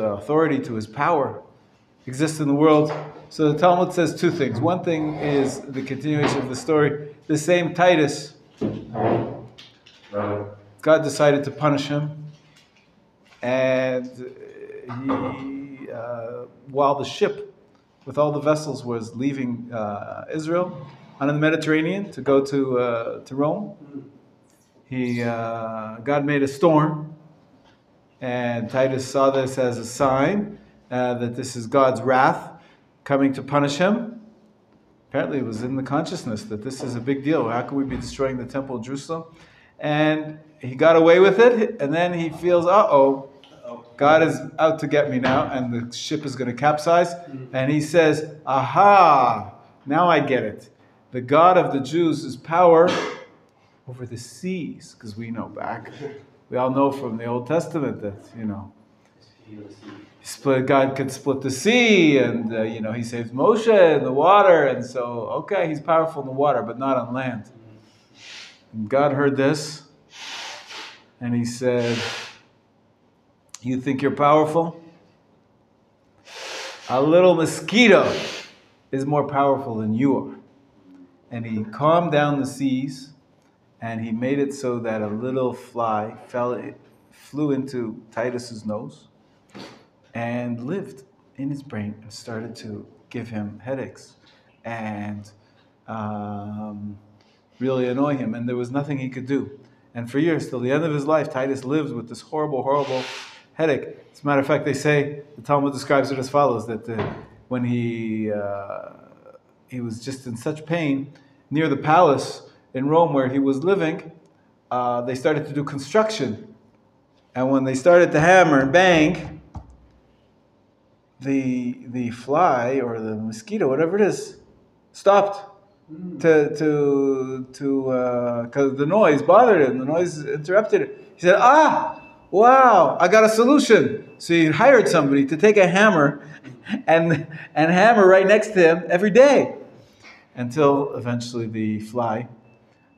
uh, authority, to his power exists in the world. So the Talmud says two things. One thing is the continuation of the story. The same Titus, God decided to punish him, and he, uh, while the ship with all the vessels was leaving uh, Israel on the Mediterranean to go to uh, to Rome, he uh, God made a storm, and Titus saw this as a sign uh, that this is God's wrath coming to punish him. Apparently, it was in the consciousness that this is a big deal. How can we be destroying the temple of Jerusalem? And he got away with it, and then he feels, uh oh, God is out to get me now, and the ship is going to capsize. And he says, Aha, now I get it. The God of the Jews is power over the seas, because we know back. We all know from the Old Testament that, you know, split, God could split the sea, and uh, you know He saved Moshe in the water, and so okay, He's powerful in the water, but not on land. And God heard this, and He said, "You think you're powerful? A little mosquito is more powerful than you are." And He calmed down the seas, and He made it so that a little fly fell, flew into Titus's nose and lived in his brain and started to give him headaches and um, really annoy him. And there was nothing he could do. And for years, till the end of his life, Titus lived with this horrible, horrible headache. As a matter of fact, they say the Talmud describes it as follows: that uh, when he uh, he was just in such pain near the palace in Rome where he was living, uh, they started to do construction, and when they started to hammer and bang, the the fly or the mosquito, whatever it is, stopped to to to because the noise bothered him. The noise interrupted it. He said, "Ah, wow! I got a solution." So he hired somebody to take a hammer and and hammer right next to him every day, until eventually the fly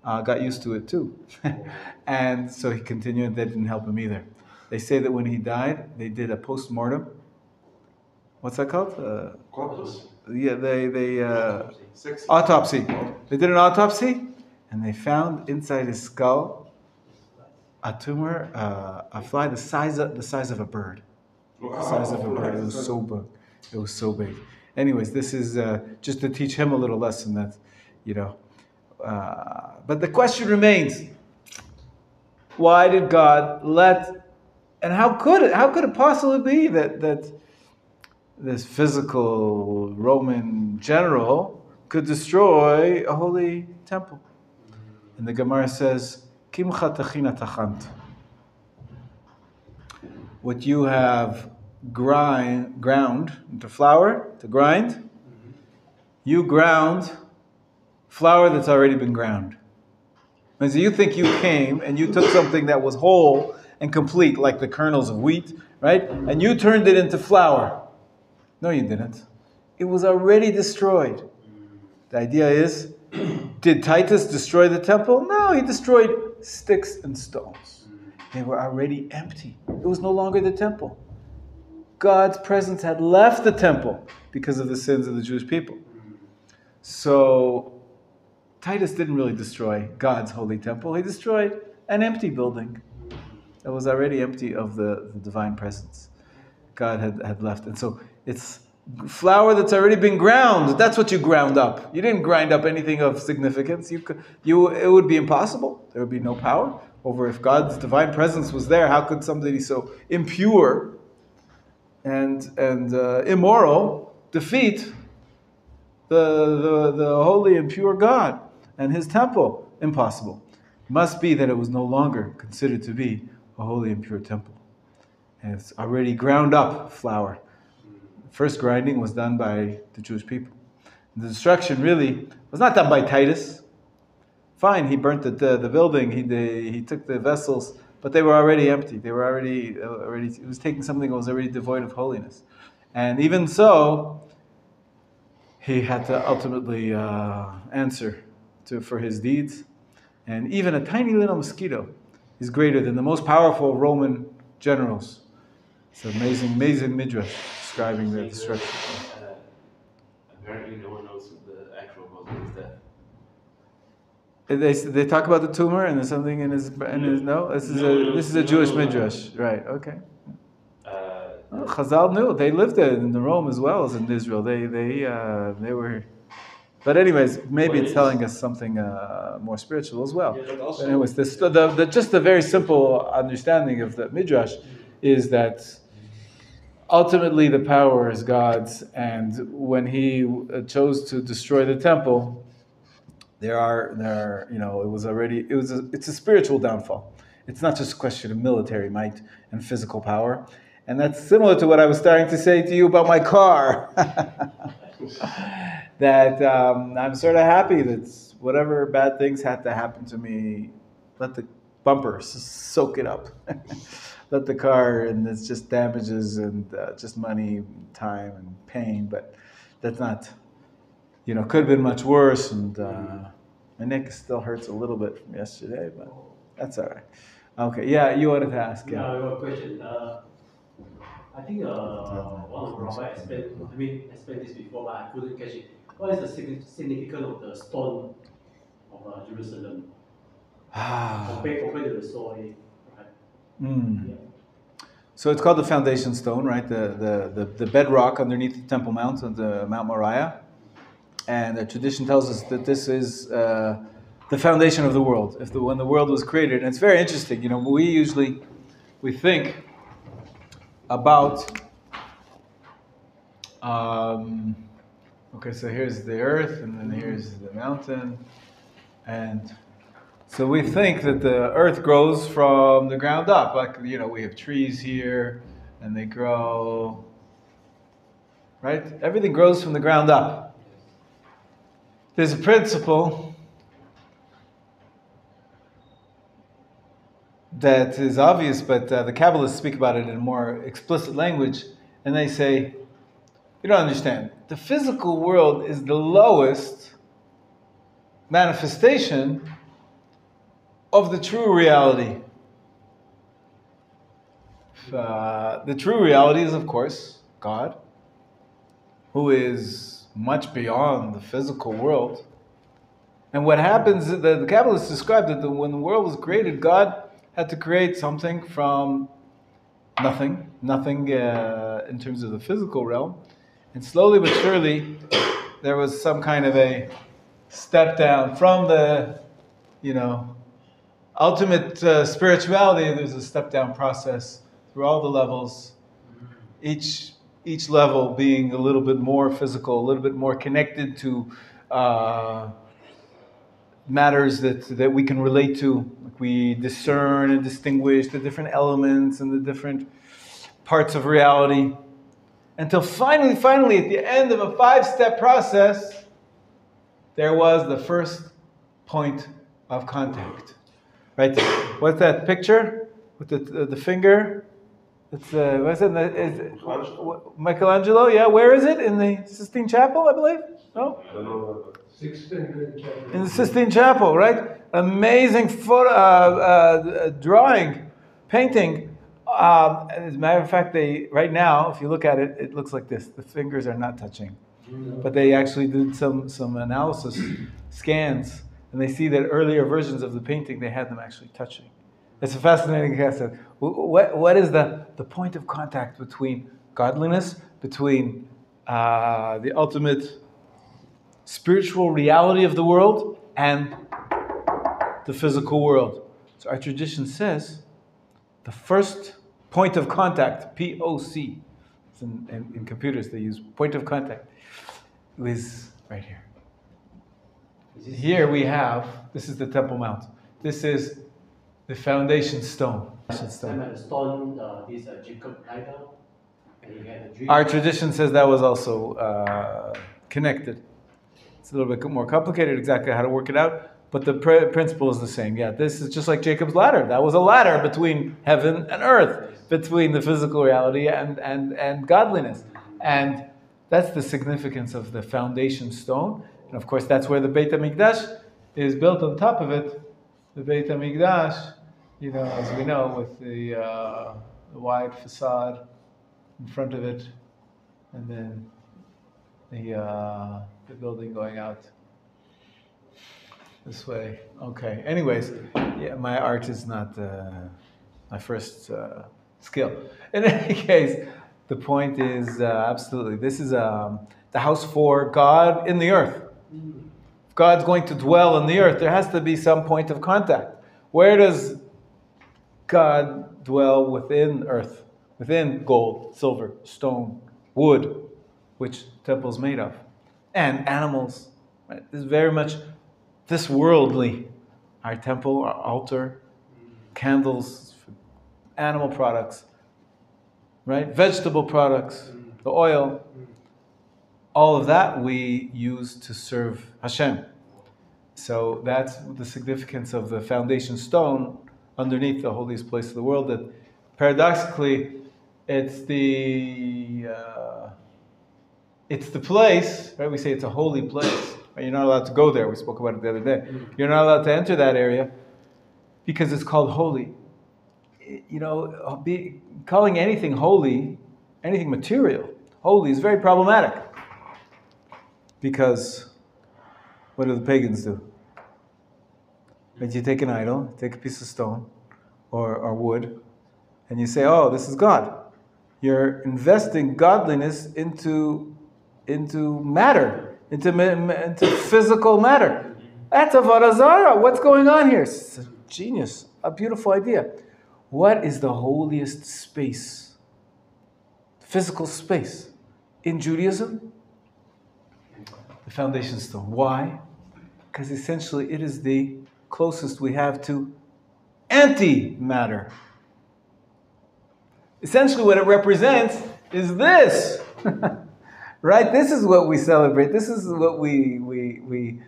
uh, got used to it too, and so he continued. That didn't help him either. They say that when he died, they did a post mortem what's that called? Uh, Corpus. yeah, they they uh, autopsy. They did an autopsy, and they found inside his skull a tumor, uh, a fly the size of the size of a bird. The size of a bird. It was so big. It was so big. Anyways, this is uh, just to teach him a little lesson that, you know. Uh, but the question remains: Why did God let? And how could it? How could it possibly be that that this physical Roman general could destroy a holy temple. And the Gemara says, tachant. What you have grind, ground into flour to grind, you ground flour that's already been ground. So you think you came and you took something that was whole and complete, like the kernels of wheat, right? And you turned it into flour. No, you didn't. It was already destroyed. The idea is did Titus destroy the temple? No, he destroyed sticks and stones. They were already empty. It was no longer the temple. God's presence had left the temple because of the sins of the Jewish people. So Titus didn't really destroy God's holy temple, he destroyed an empty building that was already empty of the, the divine presence. God had, had left. And so it's flour that's already been ground. That's what you ground up. You didn't grind up anything of significance. You, could, you, it would be impossible. There would be no power over if God's divine presence was there. How could somebody so impure and and uh, immoral defeat the, the the holy and pure God and His temple? Impossible. Must be that it was no longer considered to be a holy and pure temple. And it's already ground up flour first grinding was done by the Jewish people. The destruction really was not done by Titus. Fine, he burnt the, the, the building, he, the, he took the vessels, but they were already empty. They were already, uh, already, it was taking something that was already devoid of holiness. And even so, he had to ultimately uh, answer to, for his deeds. And even a tiny little mosquito is greater than the most powerful Roman generals It's an amazing, amazing midrash describing the destruction. Uh, apparently, no one knows the actual cause of his death. They, they talk about the tumor and there's something in his in his no. This is No, a this is a no, Jewish no, midrash, right? Okay. Uh, Well, Chazal knew they lived in the Rome as well as in Israel. They they uh, they were. But anyways, maybe it's telling us something uh, more spiritual as well. But anyways, this, the, the, just the very simple understanding of the midrash is that ultimately the power is God's, and when He uh, chose to destroy the temple, there are there are, you know it was already it was a, it's a spiritual downfall. It's not just a question of military might and physical power, and that's similar to what I was starting to say to you about my car. that um, I'm sort of happy that whatever bad things had to happen to me, let the bumpers soak it up. let the car, and it's just damages and uh, just money, time, and pain. But that's not, you know, could have been much worse. And uh, my neck still hurts a little bit from yesterday, but that's all right. Okay, yeah, you wanted to ask. yeah, Yeah. I have a question. Uh, I think uh, one of the rabbi explained, I mean, explained this before, but I couldn't catch it. What is the signi- significance of the stone of uh, Jerusalem Ah, compared, compared to the soil? Right? mm. Yeah. So it's called the foundation stone, right? The, the, the, the bedrock underneath the Temple Mount, of the Mount Moriah. And the tradition tells us that this is uh, the foundation of the world. If the, when the world was created, and it's very interesting. You know, we usually we think about. Um, okay, so here's the earth, and then here's the mountain, and so we think that the earth grows from the ground up. Like, you know, we have trees here and they grow, right? Everything grows from the ground up. There's a principle that is obvious, but uh, the Kabbalists speak about it in more explicit language, and they say, you don't understand. The physical world is the lowest manifestation of the true reality. Uh, the true reality is, of course, God, who is much beyond the physical world. And what happens, the, the Kabbalists described that the, when the world was created, God had to create something from nothing, nothing uh, in terms of the physical realm. And slowly but surely, there was some kind of a step down from the, you know, ultimate uh, spirituality, there's a step down process through all the levels, each, each level being a little bit more physical, a little bit more connected to uh, matters that, that we can relate to. Like we discern and distinguish the different elements and the different parts of reality. Until finally, finally, at the end of a five step process, there was the first point of contact. Right? What's that picture with the, the, the finger? It's uh, what's it? Is it Michelangelo? Michelangelo? Yeah, where is it? In the Sistine Chapel, I believe. No, I don't know. Six finger in the Sistine Chapel, right? Amazing photo, uh, uh, drawing, painting. Um, as a matter of fact, they right now, if you look at it, it looks like this. The fingers are not touching, but they actually did some some analysis, scans, and they see that earlier versions of the painting they had them actually touching. It's a fascinating concept. What, what is the, the point of contact between godliness, between uh, the ultimate spiritual reality of the world and the physical world? So our tradition says the first point of contact, POC, it's in, in, in computers they use point of contact, Liz, right here. Here we have, this is the Temple Mount. This is the foundation stone. Foundation stone. at the stone, uh, this uh, Jacob lied down, and he had a dream. Our tradition says that was also uh, connected. It's a little bit more complicated exactly how to work it out, but the pr- principle is the same. Yeah, this is just like Jacob's ladder. That was a ladder between heaven and earth, between the physical reality and, and, and godliness. And that's the significance of the foundation stone. And of course, that's where the Beit HaMikdash is built on top of it. The Beit HaMikdash, you know, as we know, with the, uh, the wide facade in front of it, and then the uh, the building going out this way. Okay. Anyways, yeah, my art is not uh, my first uh, skill. In any case, the point is uh, absolutely this is um, the house for God in the earth. If God's going to dwell in the earth, there has to be some point of contact. Where does God dwell within earth, within gold, silver, stone, wood, which temple's made of, and animals? Right? This is very much this worldly. Our temple, our altar, candles, animal products, right? Vegetable products, the oil. All of that we use to serve Hashem. So that's the significance of the foundation stone underneath the holiest place of the world. That paradoxically, it's the uh, it's the place, right? We say it's a holy place. Right? You're not allowed to go there. We spoke about it the other day. You're not allowed to enter that area because it's called holy. You know, uh, be, calling anything holy, anything material, holy is very problematic. Because what do the pagans do? Right? You take an idol, take a piece of stone or, or wood, and you say, oh, this is God. You're investing godliness into, into matter, into, into physical matter. That's Avodah Zarah. What's going on here? It's a genius, a beautiful idea. What is the holiest space, physical space in Judaism? The foundation stone. Why? Because essentially it is the closest we have to antimatter. Essentially, what it represents is this. right? This is what we celebrate. This is what we, we, we,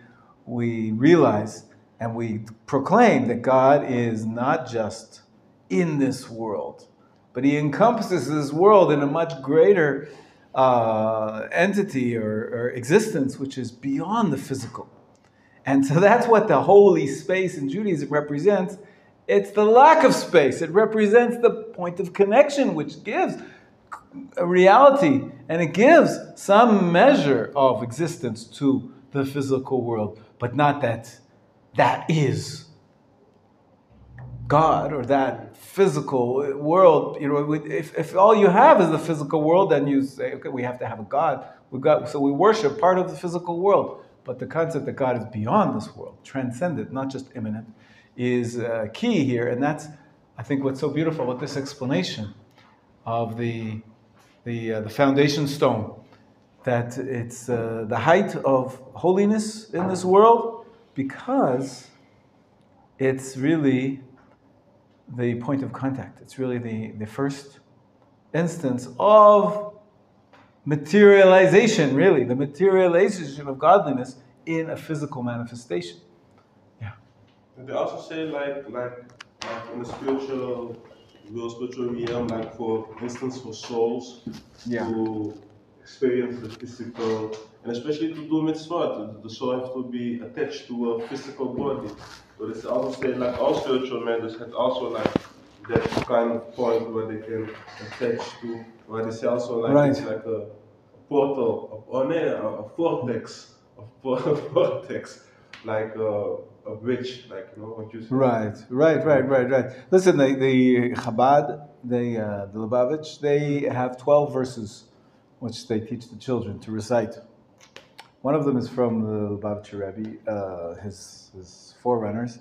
we realize and we proclaim that God is not just in this world, but He encompasses this world in a much greater uh, entity or, or existence, which is beyond the physical. And so that's what the holy space in Judaism represents. It's the lack of space. It represents the point of connection, which gives a reality and it gives some measure of existence to the physical world, but not that that is God or that physical world. You know, if, if all you have is the physical world, then you say, okay, we have to have a God. We got so we worship part of the physical world. But the concept that God is beyond this world, transcendent, not just immanent, is uh, key here. And that's, I think, what's so beautiful about this explanation of the, the, uh, the foundation stone. That it's uh, the height of holiness in this world because it's really the point of contact. It's really the, the first instance of materialization, really, the materialization of godliness in a physical manifestation. Yeah. And they also say like like like in the spiritual real spiritual realm, like for instance for souls Yeah. to experience the physical and especially to do mitzvot, the soul have to be attached to a physical body. So they also say like all spiritual matters have also like that kind of point where they can attach to where they say also like Right. it's like a portal of, or no, a vortex a, por- vortex like a, a bridge like you know what you say Right, right, right, right, right. Listen, the, the Chabad, they, uh, the Lubavitch, they have 12 verses which they teach the children to recite. One of them is from the Lubavitcher Rebbe, uh, his, his forerunners.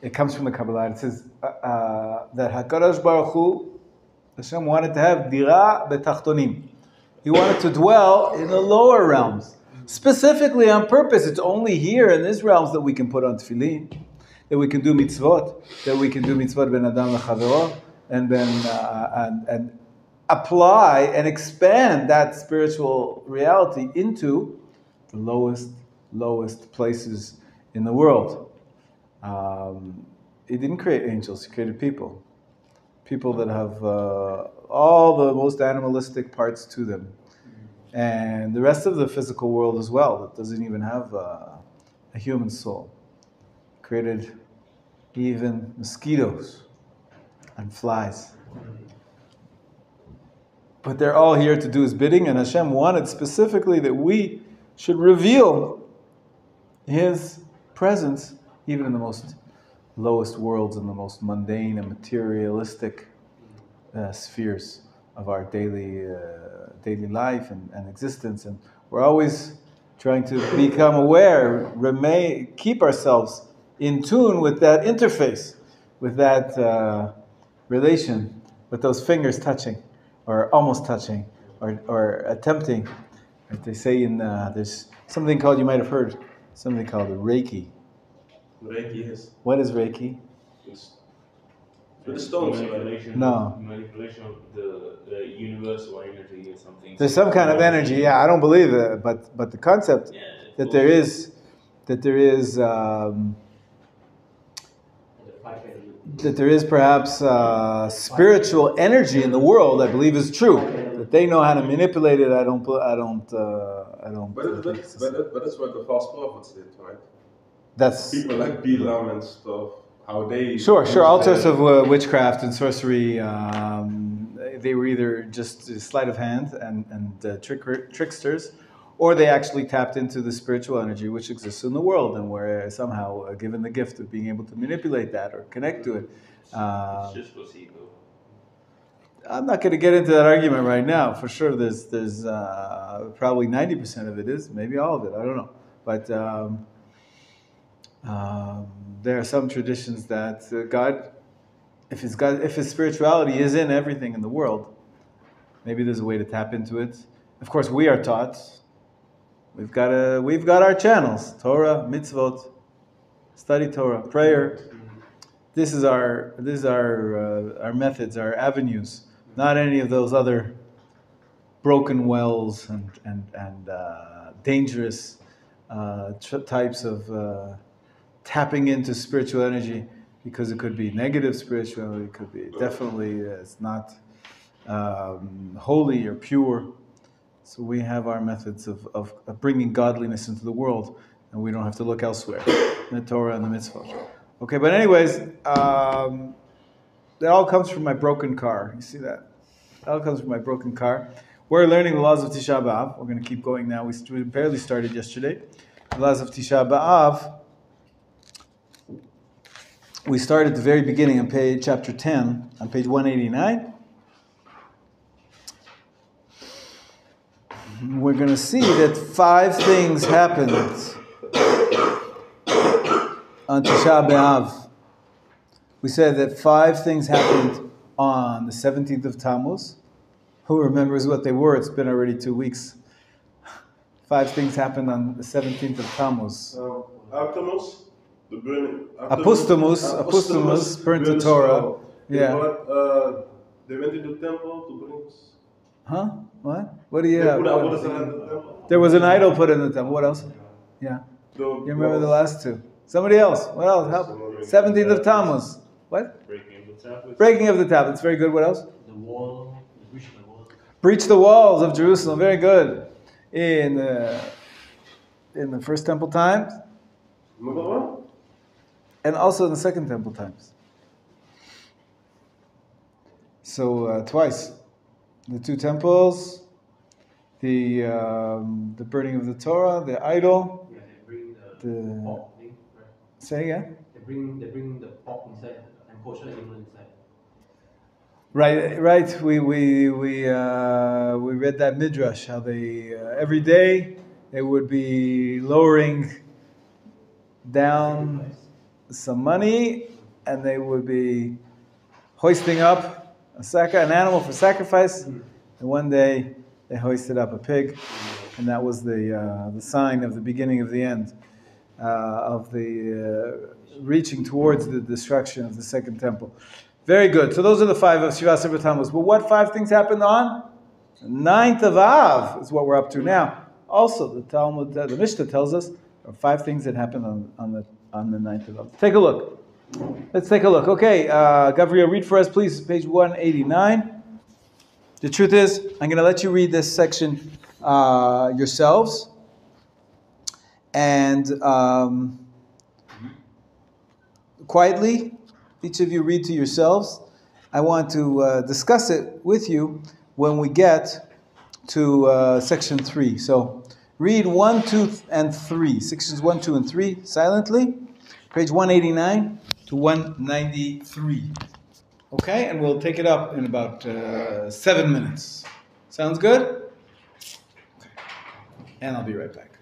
It comes from the Kabbalah. It says uh, uh, that HaKadosh Baruch Hu, Hashem wanted to have dira betachtonim. He wanted to dwell in the lower realms. Specifically on purpose, it's only here in these realms that we can put on tefillin, that we can do mitzvot, that we can do mitzvot ben adam lechavero, and then uh, and, and apply and expand that spiritual reality into the lowest, lowest places in the world. Um, he didn't create angels; he created people, people that have uh, all the most animalistic parts to them and the rest of the physical world as well that doesn't even have uh, a human soul. Created even mosquitoes and flies. but they're all here to do His bidding, and Hashem wanted specifically that we should reveal His presence even in the most lowest worlds and the most mundane and materialistic uh, spheres of our daily uh, daily life and, and existence, and we're always trying to become aware, remain, keep ourselves in tune with that interface, with that uh, relation, with those fingers touching, or almost touching, or, or attempting. Like they say in uh, there's something called you might have heard something called Reiki. Reiki is. What is Reiki? It's with the stones, manipulation. No. Manipulation of the, the universal energy or something. There's some kind of energy. Yeah, I don't believe it, but but the concept Yeah, that there is that there is. Um, The five energy. that there is perhaps uh, spiritual energy in the world, I believe is true. That they know how to manipulate it. I don't. put- I don't. Uh, I don't. But, it, but, but, that- but that's what the false prophets did, right? That's People like Bilam and stuff, how they. sure. Sure. All sorts of uh, witchcraft and sorcery. Um, they were either just sleight of hand and and uh, trick, tricksters, or they actually tapped into the spiritual energy which exists in the world and were somehow uh, given the gift of being able to manipulate that or connect to it. Uh, It's just placebo. I'm not going to get into that argument right now. For sure, there's there's uh, probably ninety percent of it is, maybe all of it. I don't know, but um, um, there are some traditions that uh, God, if his God, if his spirituality is in everything in the world, maybe there's a way to tap into it. Of course, we are taught. We've got a, we've got our channels: Torah, mitzvot, study Torah, prayer. This is our this is our uh, our methods, our avenues. Not any of those other broken wells and and and uh, dangerous uh, types of uh, tapping into spiritual energy because it could be negative spirituality. It could be definitely uh, it's not um, holy or pure. So we have our methods of, of, of bringing godliness into the world, and we don't have to look elsewhere. in The Torah and the mitzvot. Okay, but anyways, um, that all comes from my broken car. You see that? That all comes from my broken car. We're learning the laws of Tisha B'Av. We're going to keep going now. We barely started yesterday. The laws of Tisha B'Av. We start at the very beginning on page chapter 10, on page 189. We're going to see that five things happened on Tisha B'Av. We said that five things happened on the 17th of Tammuz. Who remembers what they were? It's been already two weeks. Five things happened on the 17th of Tammuz. Um, Artemus, the burning. Apostomus, Apostomus, burnt the Torah. They Yeah. brought, uh, they went to the temple to bring. Huh? What? What do you have? put Avodah Zarah in the temple. There was an idol put in the temple. What else? Yeah. The- You remember the last two? Somebody else? What else? Help. 17th of Tammuz. What? Breaking of the tablets. Breaking of the tablets. Very good. What else? The wall, breach the wall. breach the walls of Jerusalem. Very good. In uh, in the first temple times, and also in the second temple times. So uh, twice, the two temples, the um, the burning of the Torah, the idol. Yeah, they bring the, The- right? Say again. They bring they bring the pork inside Right, right. We we we uh, we read that midrash how they uh, every day they would be lowering down some money, and they would be hoisting up a sac- an animal for sacrifice. And one day they hoisted up a pig, and that was the uh, the sign of the beginning of the end of the uh, reaching towards the destruction of the second temple. Very good. So those are the five of Shiva Tammuz. But what five things happened on? The ninth of Av is what we're up to now. Also, the Talmud, uh, the Mishnah tells us there are five things that happened on, on the on the ninth of Av. Take a look. Let's take a look. Okay, uh, Gabriel, read for us, please, page 189. The truth is, I'm going to let you read this section uh, yourselves. And um, quietly, each of you read to yourselves. I want to uh, discuss it with you when we get to uh, section 3. So read 1, 2, and 3. Sections 1, 2, and 3 silently. Page 189 to 193. Okay, and we'll take it up in about uh, seven minutes. Sounds good? And I'll be right back.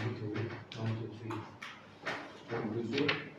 Two, one, two,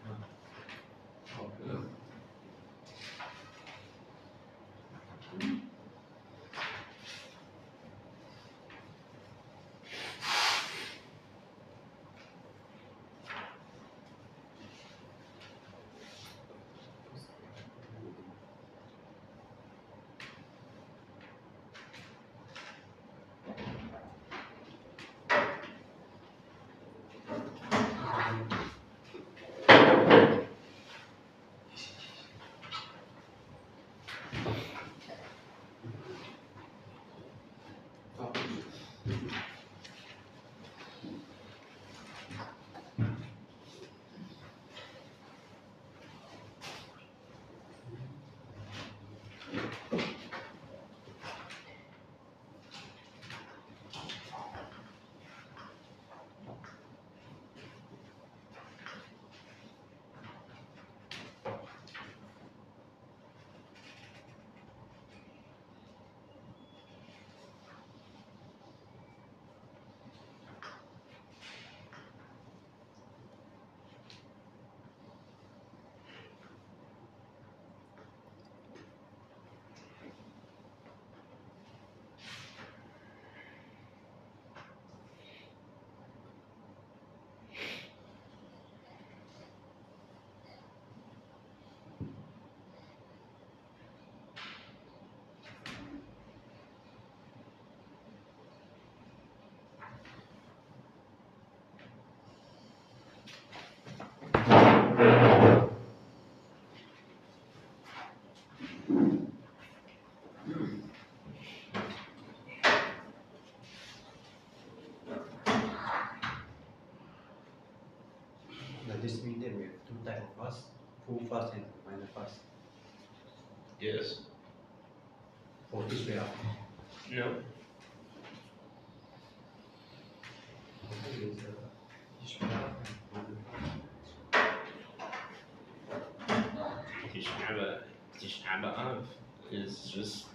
this mean that we have two types of fast, full fast and minor fast? Yes. For each way up? No. Okay, is, uh, each way up and minor fast. Tish'aba, Tish'aba Av is just,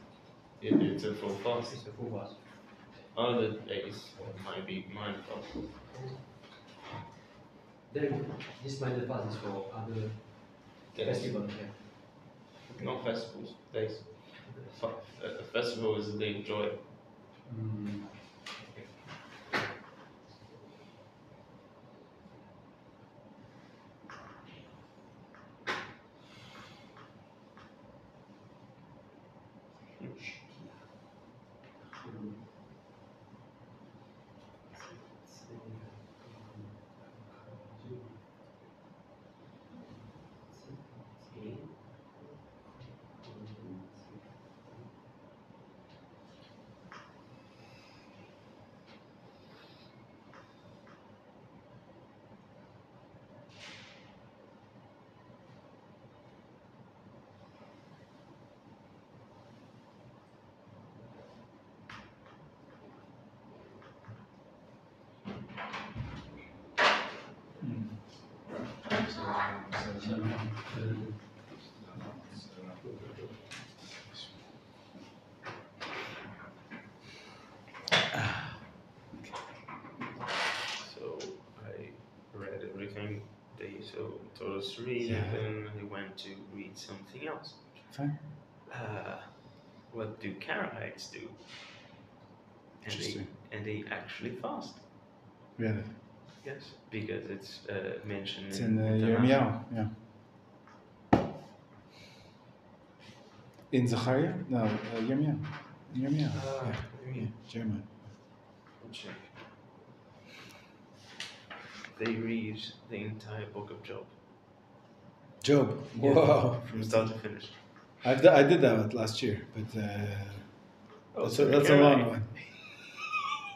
a full fast. It's a full fast. Other days might be minor fast. Then this minor fast is for other Days. festivals, yeah. Not festivals, days. A festival is a day of joy. Mm. So I read everything they so told us to read, Yeah. I went to read something else. Fine. Uh, what do Karaites do? And they, Interesting. and they actually fast. Really? Yes, because it's uh, mentioned It's in the Tanakh. Yirmiyahu, yeah. In Zechariah? No, uh, Yirmiyahu. Yirmiyahu. Ah, yeah. yeah, Jeremiah. Check. They read the entire book of Job Job. Yeah. Whoa. from start to finish. I've d- I did that last year, but uh, Oh, that's, a, that's a long one.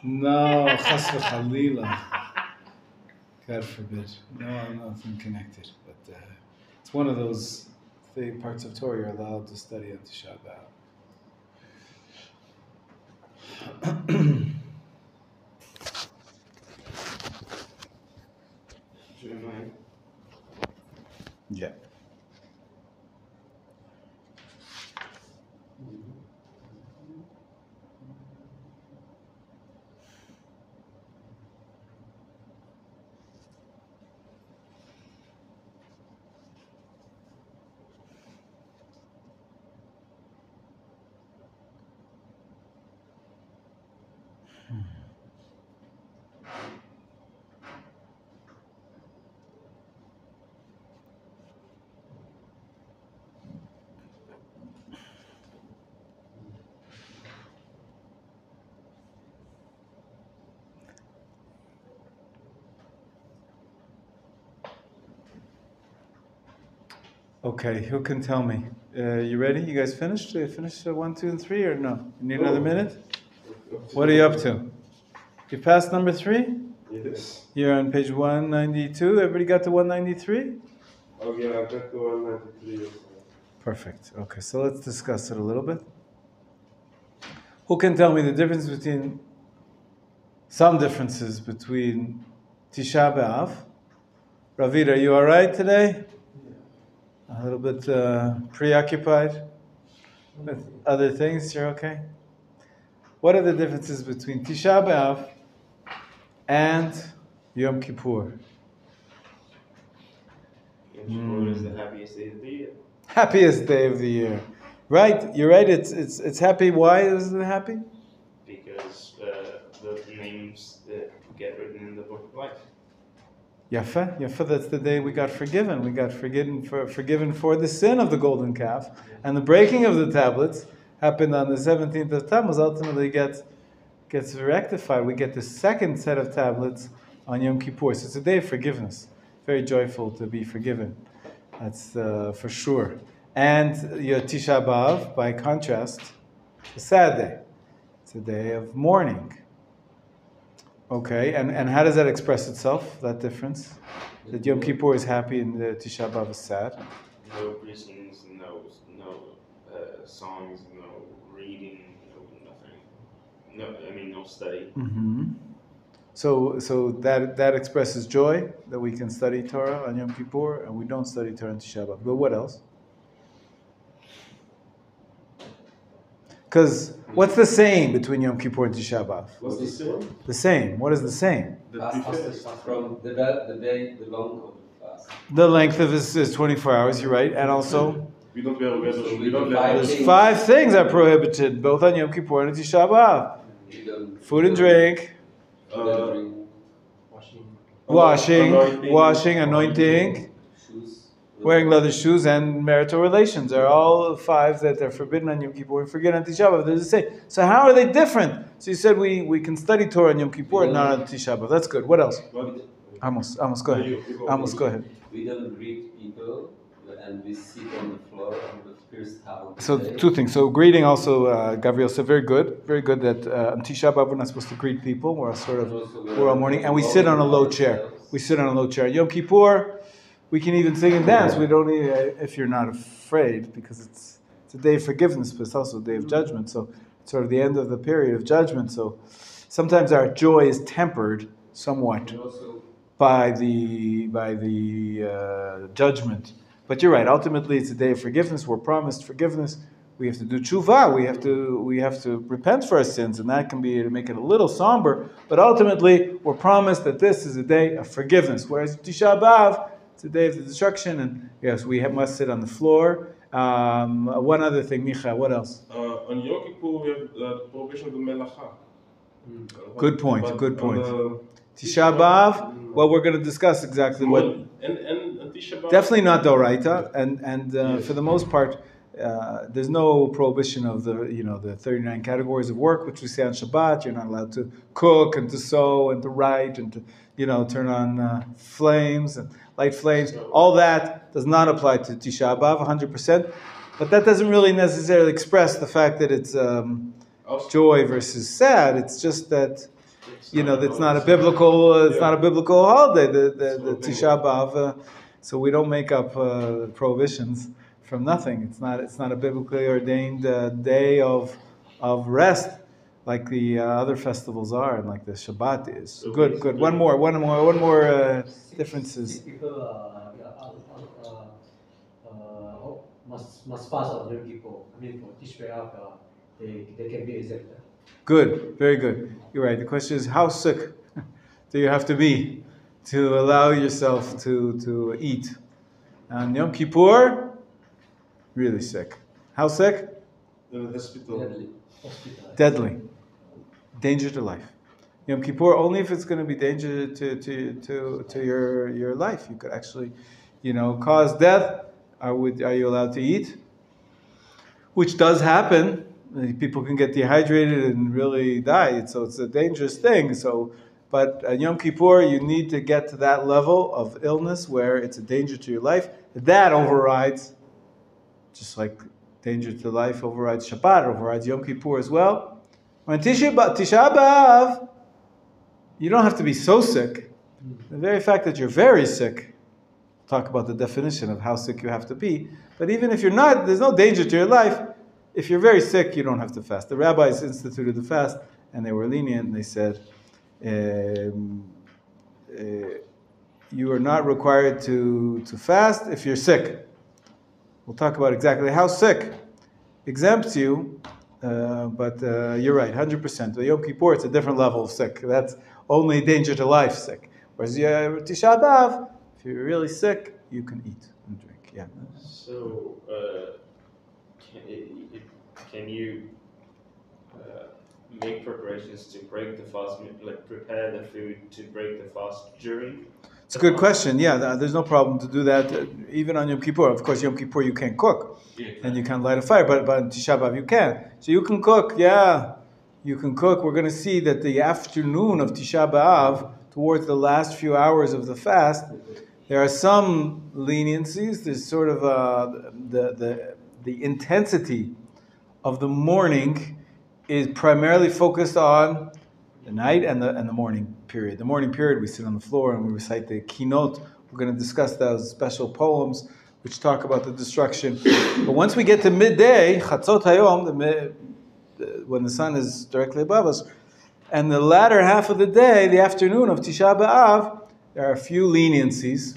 No, chas v'chalila. God forbid. No, I'm nothing connected. But uh, it's one of those the parts of Torah you're allowed to study on Tisha B'Av. Jeremiah. Yeah. Okay, who can tell me? Uh, you ready? You guys finished? You finished uh, one, two, and three, or no? You need another minute? What are you up to? You passed number three? Yes. You're on page 192. Everybody got to 193? Okay, I got to 193. Perfect. Okay, so let's discuss it a little bit. Who can tell me the difference between some differences between Tisha B'Av? Ravid, are you all right today? A little bit uh, preoccupied with other things. You're okay. What are the differences between Tisha B'Av and Yom Kippur? Yom Kippur is the happiest day of the year. Happiest day of the year. Right, you're right. It's it's it's happy. Why is it happy? because uh, the names that get written in the book of life. Yafa, Yafa. That's the day we got forgiven. We got forgiven for forgiven for the sin of the golden calf, and the breaking of the tablets happened on the seventeenth of Tammuz. Ultimately, gets gets rectified. We get the second set of tablets on Yom Kippur. So it's a day of forgiveness. Very joyful to be forgiven. That's uh, for sure. And your Tisha B'av, by contrast, a sad day. It's a day of mourning. Okay, and, and how does that express itself, that difference? That Yom Kippur is happy and the Tisha B'Av is sad? No greetings, no no uh, songs, no reading, no nothing. No, I mean no study. Mm-hmm. So, so that, that expresses joy that we can study Torah on Yom Kippur and we don't study Torah on Tisha B'Av. But what else? Because what's the same between Yom Kippur and Tisha B'Av? What's the same? The same. What is the same? The Fast from the, the day, the long of the fast. The length of this is 24 hours, you're right. And also, We don't wear red. So We we don't five there's things. five things are prohibited, both on Yom Kippur and Tisha B'Av. Food and drink, Uh, Washing. washing, Anointing. washing, anointing, shoes. Wearing leather shoes, and marital relations are all five that are forbidden on Yom Kippur and forbidden on Tisha B'Av. There's a say. So how are they different? So you said we, we can study Torah on Yom Kippur, and not on Tisha B'Av. That's good. What else? Amos, Amos, go ahead. You- you go. Amos, go ahead. We don't greet people and we sit on the floor on the first half So two things. So greeting also, uh, Gabriel said, very good, very good that uh, on Tisha B'av we're not supposed to greet people. We're sort of we're all mourning, and we sit on a low chair. We sit on a low chair. Yom Kippur, we can even sing and dance. We don't need, uh, if you're not afraid, because it's it's a day of forgiveness, but it's also a day of judgment. So it's sort of the end of the period of judgment. So sometimes our joy is tempered somewhat by the by the uh, judgment. But you're right. Ultimately, it's a day of forgiveness. We're promised forgiveness. We have to do tshuva. We have to we have to repent for our sins, and that can be to make it a little somber. But ultimately, we're promised that this is a day of forgiveness. Whereas Tisha B'av, a day of the destruction, and yes, we have, must sit on the floor. Um, one other thing, Micha. What else? Uh, on Yom Kippur, we have uh, the prohibition of the melacha. Uh, Good point, but good point. the- Tisha B'av. Well, we're going to discuss exactly what and and and Tisha B'Av. Definitely not Doraita, and and uh, for the most part, uh, there's no prohibition of the you know the 39 categories of work which we say on Shabbat. You're not allowed to cook and to sew and to write and to you know turn on uh, flames and light flames. All that does not apply to Tisha B'av 100. percent But that doesn't really necessarily express the fact that it's um, joy versus sad. It's just that It's you know, it's not a biblical, uh, it's Yeah. not a biblical holiday, the, the, the So Tisha B'Av. Uh, so we don't make up uh, prohibitions from nothing. It's not, it's not a biblically ordained uh, day of, of rest like the uh, other festivals are and like the Shabbat is. So Good, good. One more, one more, one more uh, differences. People uh, must must fast on Yom Kippur. I mean, for Tisha they they can be exempted. Good, very good. You're right. The question is, how sick do you have to be to allow yourself to, to eat? On Yom Kippur, really sick. How sick? in the hospital. Deadly. Hospitalized. Deadly. Danger to life. Yom Kippur only if it's going to be danger to, to, to, to your, your life. You could actually, you know, cause death. Are, are you allowed to eat? Which does happen. People can get dehydrated and really die. So it's a dangerous thing. So, but at Yom Kippur, you need to get to that level of illness where it's a danger to your life. That overrides, just like danger to life overrides Shabbat, overrides Yom Kippur as well. When Tisha B'Av, you don't have to be so sick. The very fact that you're very sick, talk about the definition of how sick you have to be. But even if you're not, there's no danger to your life. If you're very sick, you don't have to fast. The rabbis instituted the fast, and they were lenient. And they said, um, uh, "You are not required to to fast if you're sick." We'll talk about exactly how sick exempts you. Uh, but uh, you're right, 100%. The Yom Kippur, it's a different level of sick. That's only danger to life sick. Whereas Tisha B'Av, if you're really sick, you can eat and drink. Yeah. So, uh, can, it, can you uh, make preparations to break the fast, like prepare the food to break the fast during? It's a good question. Yeah, there's no problem to do that. Even on Yom Kippur, of course, Yom Kippur you can't cook, and you can't light a fire. But but on Tisha B'av you can. So you can cook. Yeah, you can cook. We're going to see that the afternoon of Tisha B'Av, towards the last few hours of the fast, there are some leniencies. There's sort of uh, the, the, the intensity of the mourning is primarily focused on the night and the, and the morning period. The morning period, we sit on the floor and we recite the kinot. We're going to discuss those special poems which talk about the destruction. But once we get to midday, Chatzot Hayom, when the sun is directly above us. And the latter half of the day, the afternoon of Tisha B'Av, there are a few leniencies.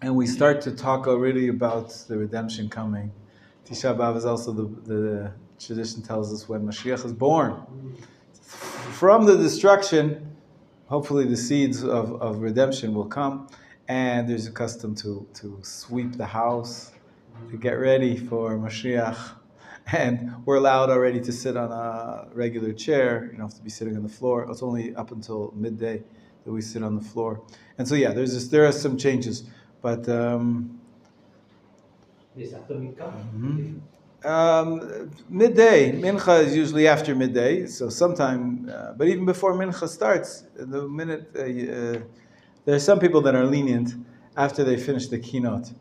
And we start to talk already about the redemption coming. Tisha B'Av is also the, the tradition tells us when Mashiach is born. From the destruction, hopefully the seeds of, of redemption will come. And there's a custom to, to sweep the house, to get ready for Mashiach and we're allowed already to sit on a regular chair. You don't have to be sitting on the floor. It's only up until midday that we sit on the floor. And so yeah, there's this, there are some changes, but. Um, mm-hmm. Um, midday, mincha is usually after midday, so sometime, uh, but even before mincha starts, the minute uh, uh, there are some people that are lenient after they finish the kinot.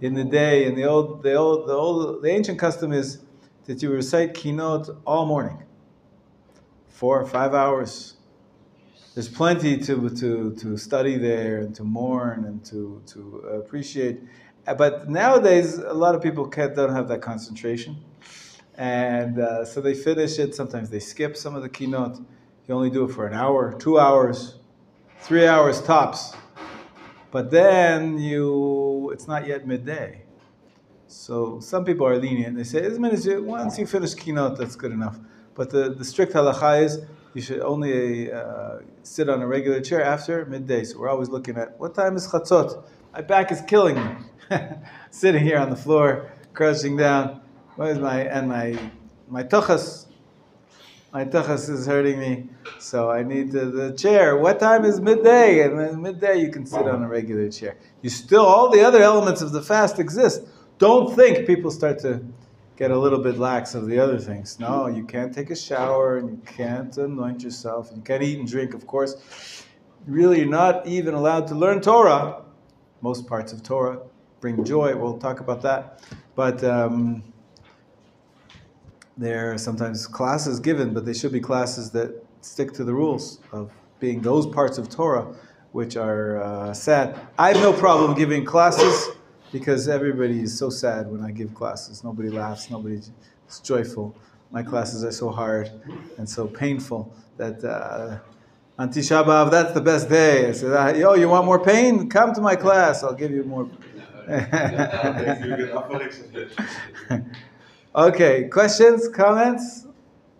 In the day, in the old, the old, the old, the ancient custom is that you recite Kinot all morning, four or five hours. There's plenty to, to, to study there and to mourn and to, to appreciate. But nowadays, a lot of people don't have that concentration. And uh, so they finish it. Sometimes they skip some of the Kinot. You only do it for an hour, two hours, three hours tops. But then you, it's not yet midday. So some people are lenient. They say, as many as you, once you finish kinot, that's good enough. But the, the strict halacha is you should only uh, sit on a regular chair after midday. So we're always looking at what time is chatzot. My back is killing me. Sitting here on the floor, crouching down. What is my and my my tuchas? My tuchas is hurting me, so I need the, the chair. What time is midday? And midday you can sit on a regular chair. You still all the other elements of the fast exist don't think people start to get a little bit lax of the other things. No, you can't take a shower and you can't anoint yourself and you can't eat and drink, of course. Really, you're not even allowed to learn Torah. Most parts of Torah bring joy. We'll talk about that. But um, there are sometimes classes given, but they should be classes that stick to the rules of being those parts of Torah which are uh, sad. I have no problem giving classes because everybody is so sad when I give classes. Nobody laughs, nobody is joyful. My classes are so hard and so painful that uh, on Tisha B'Av, that's the best day. I said, yo, you want more pain? Come to my class, I'll give you more. okay, questions, comments?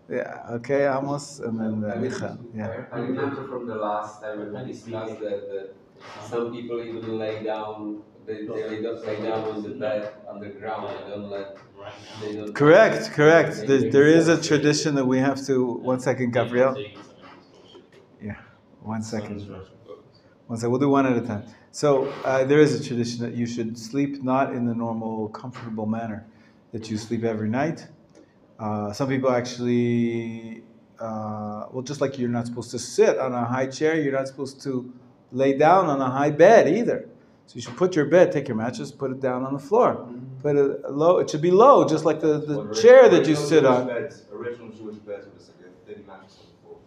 Yeah, okay, Amos, and then uh, Micha. Yeah. I remember from the last time when we discussed that, that some people even lay down they, they don't lay down on the bed on the ground. They don't let. They don't correct, correct. There, there is a tradition that we have to. One second, Gabriel. Yeah, one second. One second. We'll do one at a time. So uh, there is a tradition that you should sleep not in the normal, comfortable manner that you sleep every night. Uh, some people actually, uh, well, just like you're not supposed to sit on a high chair, you're not supposed to lay down on a high bed either. So you should put your bed, take your mattress, put it down on the floor. Put it low. It should be low, just like the, the Well, chair that you sit on. Beds, original Jewish beds with a second thin mattress on the floor.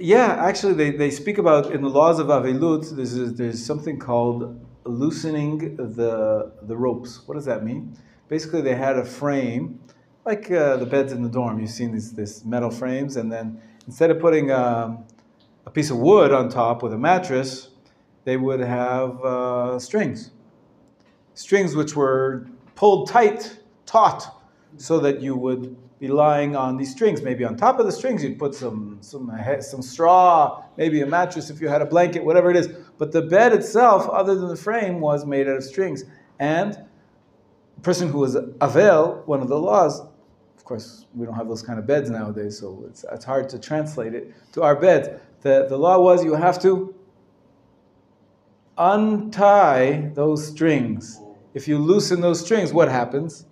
Yeah, actually, they, they speak about in the laws of Avelut, there's, there's something called loosening the, the ropes. What does that mean? Basically, they had a frame, like uh, the beds in the dorm. You've seen these, these metal frames, and then instead of putting um, a piece of wood on top with a mattress, they would have uh, strings. Strings which were pulled tight, taut, so that you would be lying on these strings. Maybe on top of the strings, you'd put some some some straw, maybe a mattress if you had a blanket, whatever it is. But the bed itself, other than the frame, was made out of strings. And a person who was avel, one of the laws, of course, we don't have those kind of beds nowadays, so it's, it's hard to translate it to our beds. The, the law was you have to untie those strings. If you loosen those strings, what happens?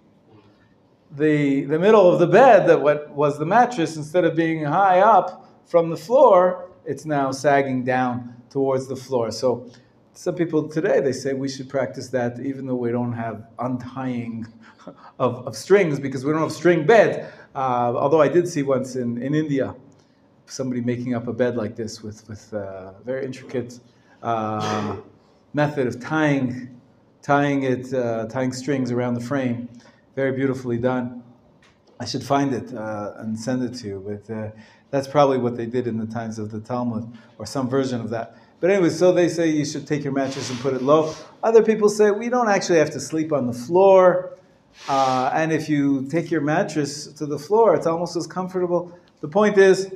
The, the middle of the bed, that what was the mattress, instead of being high up from the floor, it's now sagging down towards the floor. So some people today they say we should practice that even though we don't have untying of, of strings because we don't have string bed. Uh, although I did see once in, in India somebody making up a bed like this with with uh, very intricate uh, method of tying tying it uh, tying strings around the frame, very beautifully done. I should find it uh, and send it to you, but uh, that's probably what they did in the times of the Talmud or some version of that. But anyway, so they say you should take your mattress and put it low. Other people say we don't actually have to sleep on the floor. Uh, and if you take your mattress to the floor, it's almost as comfortable. The point is,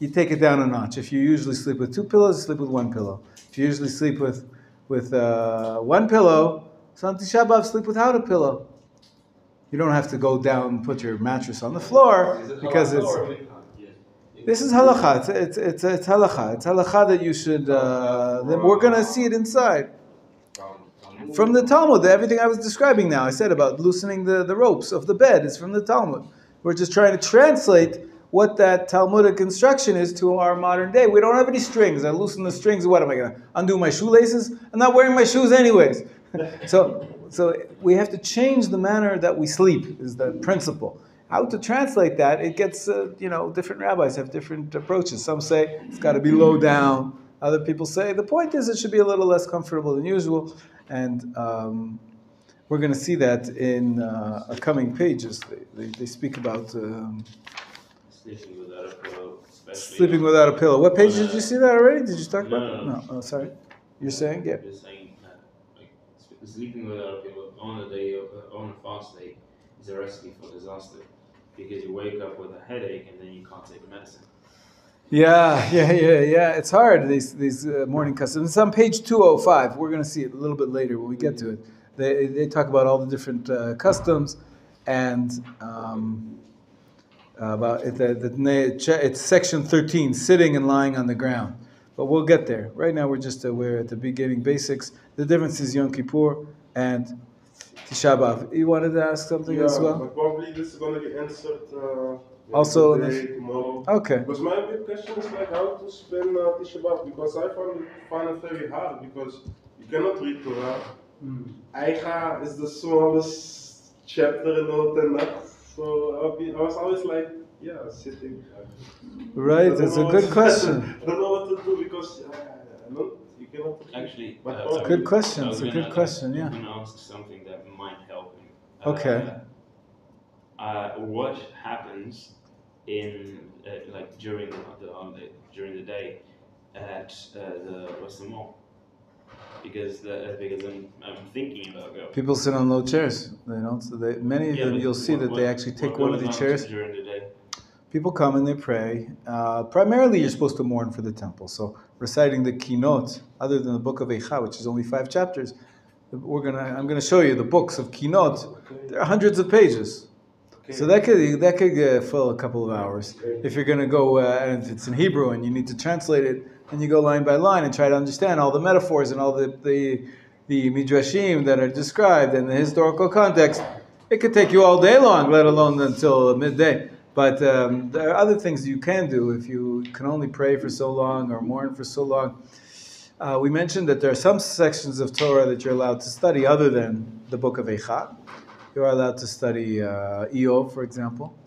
you take it down a notch. If you usually sleep with two pillows, you sleep with one pillow. If you usually sleep with with uh, one pillow, B'Av sleep without a pillow. You don't have to go down and put your mattress on the floor it because it's. This is halacha. It's, it's, it's, it's halacha. It's halacha that you should. Uh, that we're going to see it inside. From- From the Talmud, everything I was describing now, I said about loosening the, the ropes of the bed is from the Talmud. We're just trying to translate what that Talmudic instruction is to our modern day. We don't have any strings. I loosen the strings. What am I going to undo my shoelaces? I'm not wearing my shoes anyways. so, so we have to change the manner that we sleep. Is the principle. How to translate that? It gets uh, you know different rabbis have different approaches. Some say it's got to be low down. Other people say the point is it should be a little less comfortable than usual, and um, we're going to see that in uh, upcoming pages. They, they, they speak about um, Sleeping without a pillow, sleeping without a pillow. What page did you see that already? Did you talk No, about that? no, No. Oh, sorry. You're saying yeah. I'm just saying that, like, s- sleeping without a pillow on a day, on a fast day, is a recipe for disaster. Because you wake up with a headache and then you can't take the medicine. Yeah, yeah, yeah, yeah. It's hard these these uh, mourning customs. It's on page two hundred five. We're going to see it a little bit later when we get to it. They they talk about all the different uh, customs and. Um, about it, the, the, it's section 13 sitting and lying on the ground but we'll get there. Right now we're just uh, we're at the beginning basics. The difference is yom kippur and tisha b'av you wanted to ask something yeah, as well? but probably this is gonna be answered uh, Also, today, tomorrow. okay. Because my big question is like how to spend uh, Tisha B'Av because I find it, find it very hard because you cannot read Torah. Eicha is the smallest chapter in the whole Tanakh, so I was always like, yeah, sitting. uh, right I that's a good question I don't know what to do because uh, I don't, you cannot. Actually, But uh, also- I Good question, it's a gonna- good question, yeah. I was gonna ask something that might help you. Okay. Uh, uh, what happens in uh, like during the, the holiday during the day at uh, the Western Wall? Because the because I'm, I'm thinking about going. people sit on low chairs they don't so they, many of Yeah, them you'll see what- that they actually take one of the chairs during the day. People come and they pray. Uh, primarily, you're supposed to mourn for the temple. So, reciting the Kinot, other than the book of Eicha, which is only five chapters, we're gonna. I'm gonna show you the books of Kinot. There are hundreds of pages. So that could that could uh, fill a couple of hours. If you're gonna go uh, and if it's in Hebrew and you need to translate it, and you go line by line and try to understand all the metaphors and all the, the, the midrashim that are described and the historical context, it could take you all day long, let alone until midday. But um, there are other things you can do if you can only pray for so long or mourn for so long. Uh, we mentioned that there are some sections of Torah that you're allowed to study other than the book of Eicha. You are allowed to study uh, for example,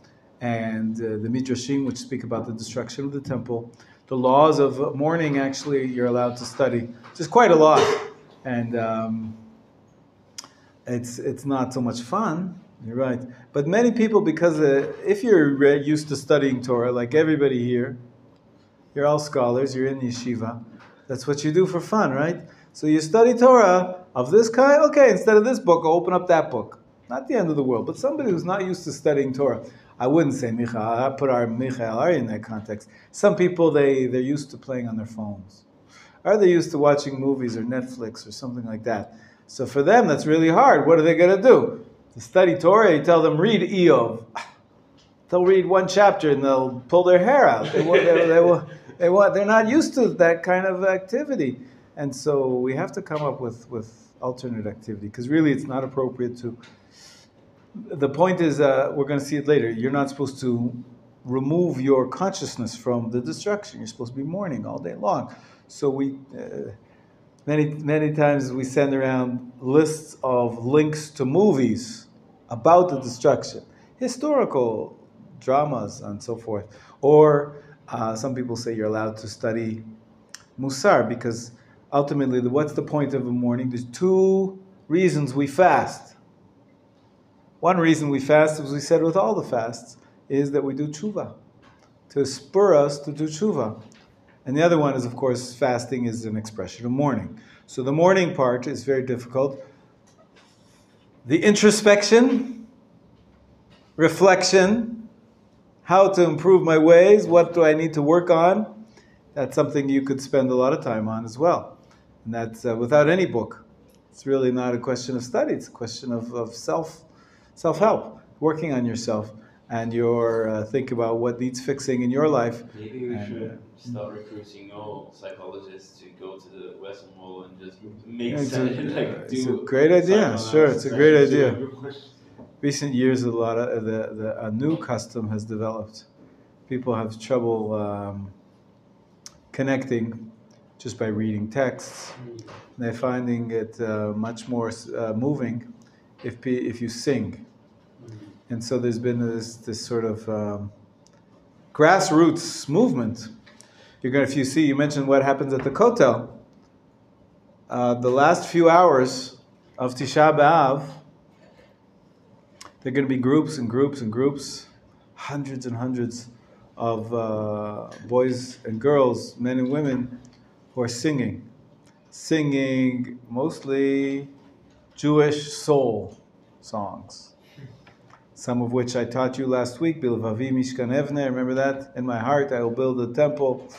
and uh, the Midrashim, which speak about the destruction of the temple. The laws of mourning, actually, you're allowed to study, just quite a lot. And um, it's, it's not so much fun, you're right. But many people, because uh, if you're re- used to studying Torah, like everybody here, you're all scholars, you're in yeshiva, that's what you do for fun, right? So you study Torah of this kind, okay, instead of this book, I'll open up that book. Not the end of the world, but somebody who's not used to studying Torah. I wouldn't say Michael, I put our Michael Ari in that context. Some people, they, they're used to playing on their phones. Or they're used to watching movies or Netflix or something like that. So for them, that's really hard. What are they going to do? To study Torah, you tell them, read Iyov. They'll read one chapter and they'll pull their hair out. They, will, they, they, will, they want, they're not used to that kind of activity. And so we have to come up with, with alternate activity because really it's not appropriate to the point is, uh, we're going to see it later. You're not supposed to remove your consciousness from the destruction. You're supposed to be mourning all day long. So we, uh, many many times we send around lists of links to movies about the destruction, historical dramas and so forth. Or uh, some people say you're allowed to study Musar because ultimately, what's the point of a mourning? There's two reasons we fast one reason we fast, as we said with all the fasts, is that we do tshuva, to spur us to do tshuva. And the other one is, of course, fasting is an expression of mourning. So the mourning part is very difficult. The introspection, reflection, how to improve my ways, what do I need to work on, that's something you could spend a lot of time on as well. And that's uh, without any book. It's really not a question of study, it's a question of, of self self help, working on yourself, and your uh, think about what needs fixing in your life. Maybe we and, should uh, start recruiting all psychologists to go to the Western Wall and just make it's, sense, a, like it's a great idea. Sure, it's a great idea. Recent years, a lot of the, the a new custom has developed. People have trouble um, connecting just by reading texts. They're finding it uh, much more uh, moving if if you sing. And so there's been this this sort of um, grassroots movement. You're going if you see, you mentioned what happens at the Kotel. Uh, the last few hours of Tisha B'av, there are going to be groups and groups and groups, hundreds and hundreds of uh, boys and girls, men and women, who are singing, singing mostly Jewish soul songs. Some of which I taught you last week. Bilvavi Mishkan Evne, remember that? In my heart I will build a temple.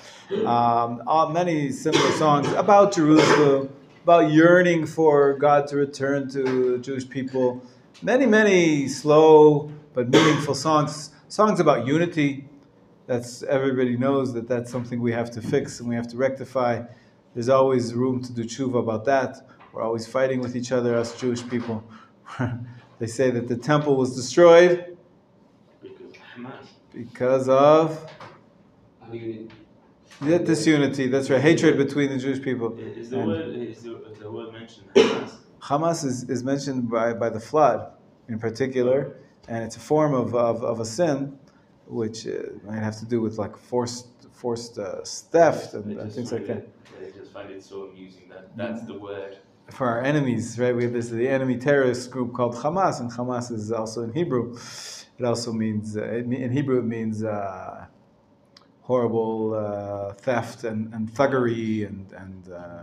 Um, uh, many similar songs about Jerusalem, about yearning for God to return to the Jewish people. Many, many slow but meaningful songs. Songs about unity. That's everybody knows that that's something we have to fix and we have to rectify. There's always room to do tshuva about that. We're always fighting with each other, us Jewish people. they say that the temple was destroyed because of Hamas. because of I mean, disunity. That's right, hatred between the Jewish people. Is the And word is the, the word mentioned Hamas? Hamas is, is mentioned by, by the flood in particular, and it's a form of, of, of a sin, which uh, might have to do with like forced forced uh, theft and, things like find that. it- I just find it so amusing that that's the word. For our enemies, right? We have this the enemy terrorist group called Hamas, and Hamas is also in Hebrew. It also means uh, in Hebrew it means uh, horrible uh, theft and, and thuggery and and uh,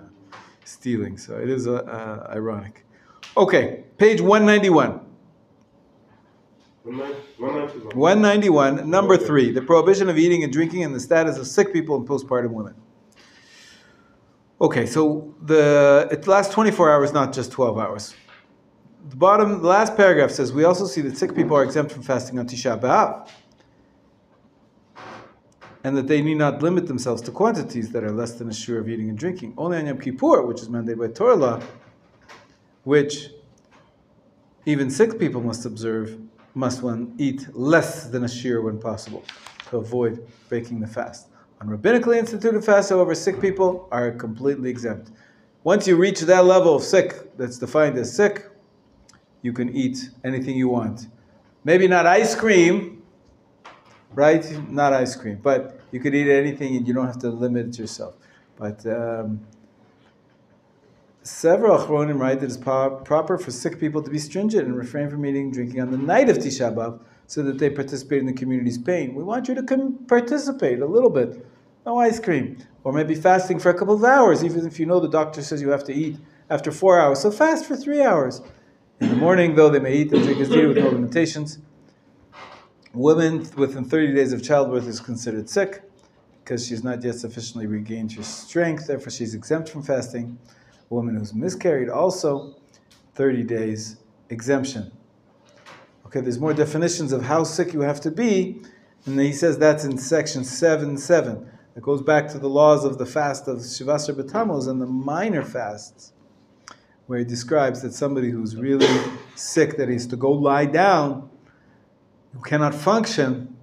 stealing. So it is uh, uh, ironic. Okay, page one ninety one. One night- one night is on. 191, number three, the prohibition of eating and drinking and the status of sick people and postpartum women. Okay, so the it lasts 24 hours, not just 12 hours. The bottom, the last paragraph says we also see that sick people are exempt from fasting on Tisha B'av. and that they need not limit themselves to quantities that are less than a shiur of eating and drinking. Only on Yom Kippur, which is mandated by Torah law, which even sick people must observe, must one eat less than a shiur when possible to avoid breaking the fast. On rabbinically instituted fast, however, sick people are completely exempt. Once you reach that level of sick that's defined as sick, you can eat anything you want. Maybe not ice cream, right? Not ice cream, but you could eat anything and you don't have to limit yourself. But um, several Achronim write that it's proper for sick people to be stringent and refrain from eating and drinking on the night of Tisha B'Av so that they participate in the community's pain. We want you to participate a little bit. No ice cream. Or maybe fasting for a couple of hours, even if you know the doctor says you have to eat after four hours. So fast for three hours. In the morning, though, they may eat and drink as needed with no limitations. Women within 30 days of childbirth is considered sick because she's not yet sufficiently regained her strength, therefore she's exempt from fasting. A woman who's miscarried also 30 days exemption. Okay, there's more definitions of how sick you have to be, and he says that's in section 7 7. It goes back to the laws of the fast of Shivasar B'Tammuz and the minor fasts, where he describes that somebody who's really sick, that is to go lie down, who cannot function,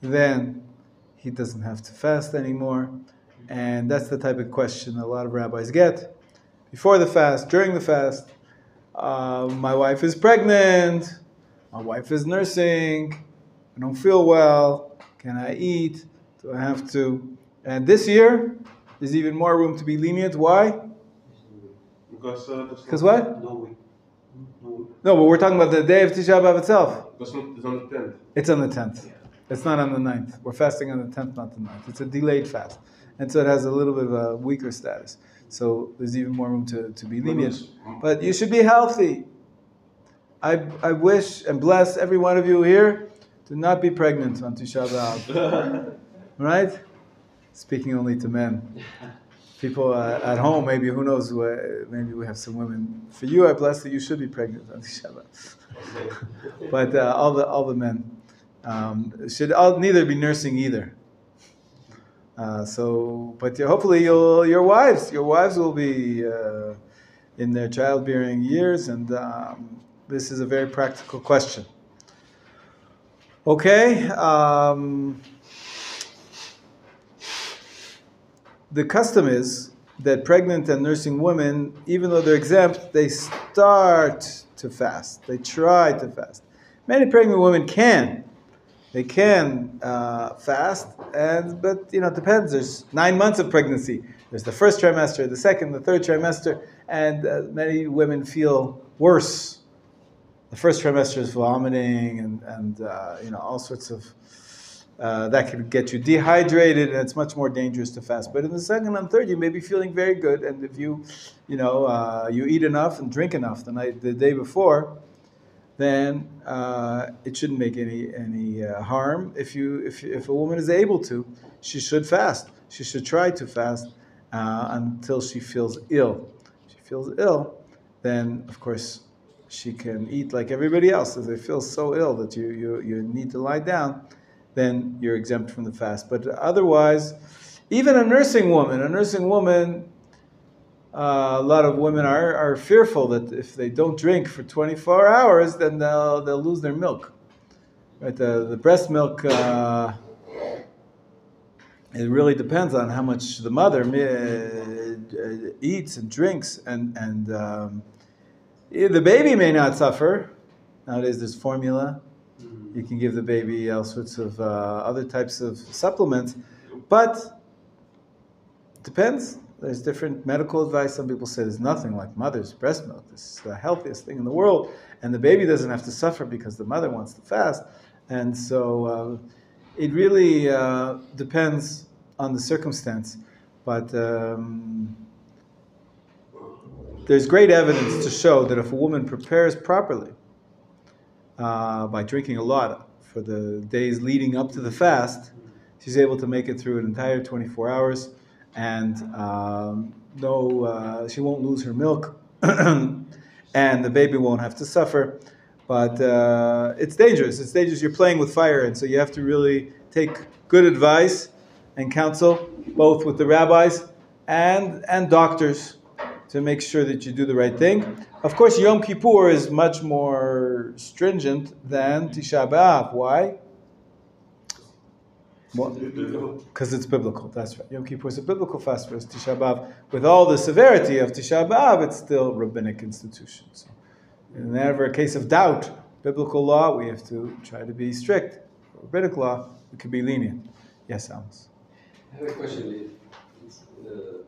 then he doesn't have to fast anymore. And that's the type of question a lot of rabbis get before the fast, during the fast. Uh, my wife is pregnant. My wife is nursing. I don't feel well. Can I eat? Do I have to? And this year, there's even more room to be lenient. Why? Because uh, Because what? No way. No but we're talking about the day of Tisha B'Av itself. It's on the 10th. It's on the 10th. It's not on the 9th. We're fasting on the 10th, not the 9th. It's a delayed fast. And so it has a little bit of a weaker status. So there's even more room to, to be lenient. But you should be healthy. I, I wish and bless every one of you here to not be pregnant on Tisha B'Av. right? Speaking only to men. People uh, at home, maybe who knows? Maybe we have some women. For you, I bless that you should be pregnant on Tisha B'Av. but uh, all the all the men um, should all, neither be nursing either. Uh, so, but hopefully, you'll, your wives, your wives will be uh, in their childbearing years, and um, this is a very practical question. Okay. Um, the custom is that pregnant and nursing women, even though they're exempt, they start to fast. They try to fast. Many pregnant women can. They can uh, fast, and but you know it depends. There's nine months of pregnancy. There's the first trimester, the second, the third trimester, and uh, many women feel worse. The first trimester is vomiting, and and uh, you know all sorts of uh, that could get you dehydrated, and it's much more dangerous to fast. But in the second and third, you may be feeling very good, and if you, you know, uh, you eat enough and drink enough the night, the day before, then uh, it shouldn't make any any uh, harm. If you if if a woman is able to, she should fast. She should try to fast uh, until she feels ill. If she feels ill, then of course she can eat like everybody else. If they feel so ill that you you, you need to lie down, then you're exempt from the fast. But otherwise, even a nursing woman, a nursing woman uh, a lot of women are, are fearful that if they don't drink for 24 hours, then they'll, they'll lose their milk. Right? The, the breast milk, uh, it really depends on how much the mother uh, eats and drinks. And, and um, the baby may not suffer. Nowadays, there's formula. You can give the baby all sorts of uh, other types of supplements. But it depends. There's different medical advice. Some people say there's nothing like mother's breast milk. This is the healthiest thing in the world, and the baby doesn't have to suffer because the mother wants to fast. And so uh, it really uh, depends on the circumstance. But um, there's great evidence to show that if a woman prepares properly uh, by drinking a lot for the days leading up to the fast, she's able to make it through an entire 24 hours and um, no, uh, she won't lose her milk, and the baby won't have to suffer. But uh, it's dangerous. It's dangerous. You're playing with fire, and so you have to really take good advice and counsel, both with the rabbis and, and doctors, to make sure that you do the right thing. Of course, Yom Kippur is much more stringent than Tisha B'Av. Why? Because it's biblical, that's right. Yom Kippur is a biblical fast, whereas Tisha B'Av, with all the severity of Tisha B'Av, it's still rabbinic institution. So, whenever a case of doubt, biblical law, we have to try to be strict. Rabbinic law, we could be lenient. Yes, Amos. I have a question. If, uh,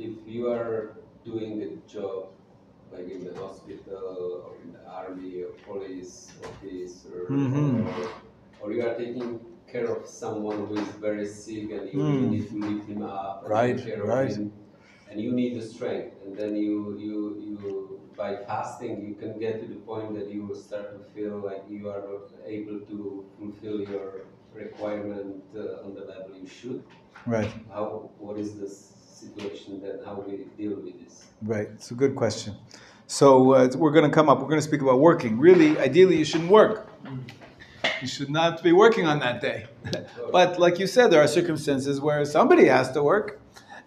if you are doing a job like in the hospital or in the army or police office or, Mhm. or, or you are taking care of someone who is very sick and you Mm. need to lift him up Right, take care right. of him and you need the strength and then you, you, you by fasting you can get to the point that you will start to feel like you are not able to fulfill your requirement uh, on the level you should Right, how what is the situation then how we deal with this right. It's a good question. So uh, we're going to come up. We're going to speak about working. Really, ideally, you shouldn't work. You should not be working on that day. but like you said, there are circumstances where somebody has to work,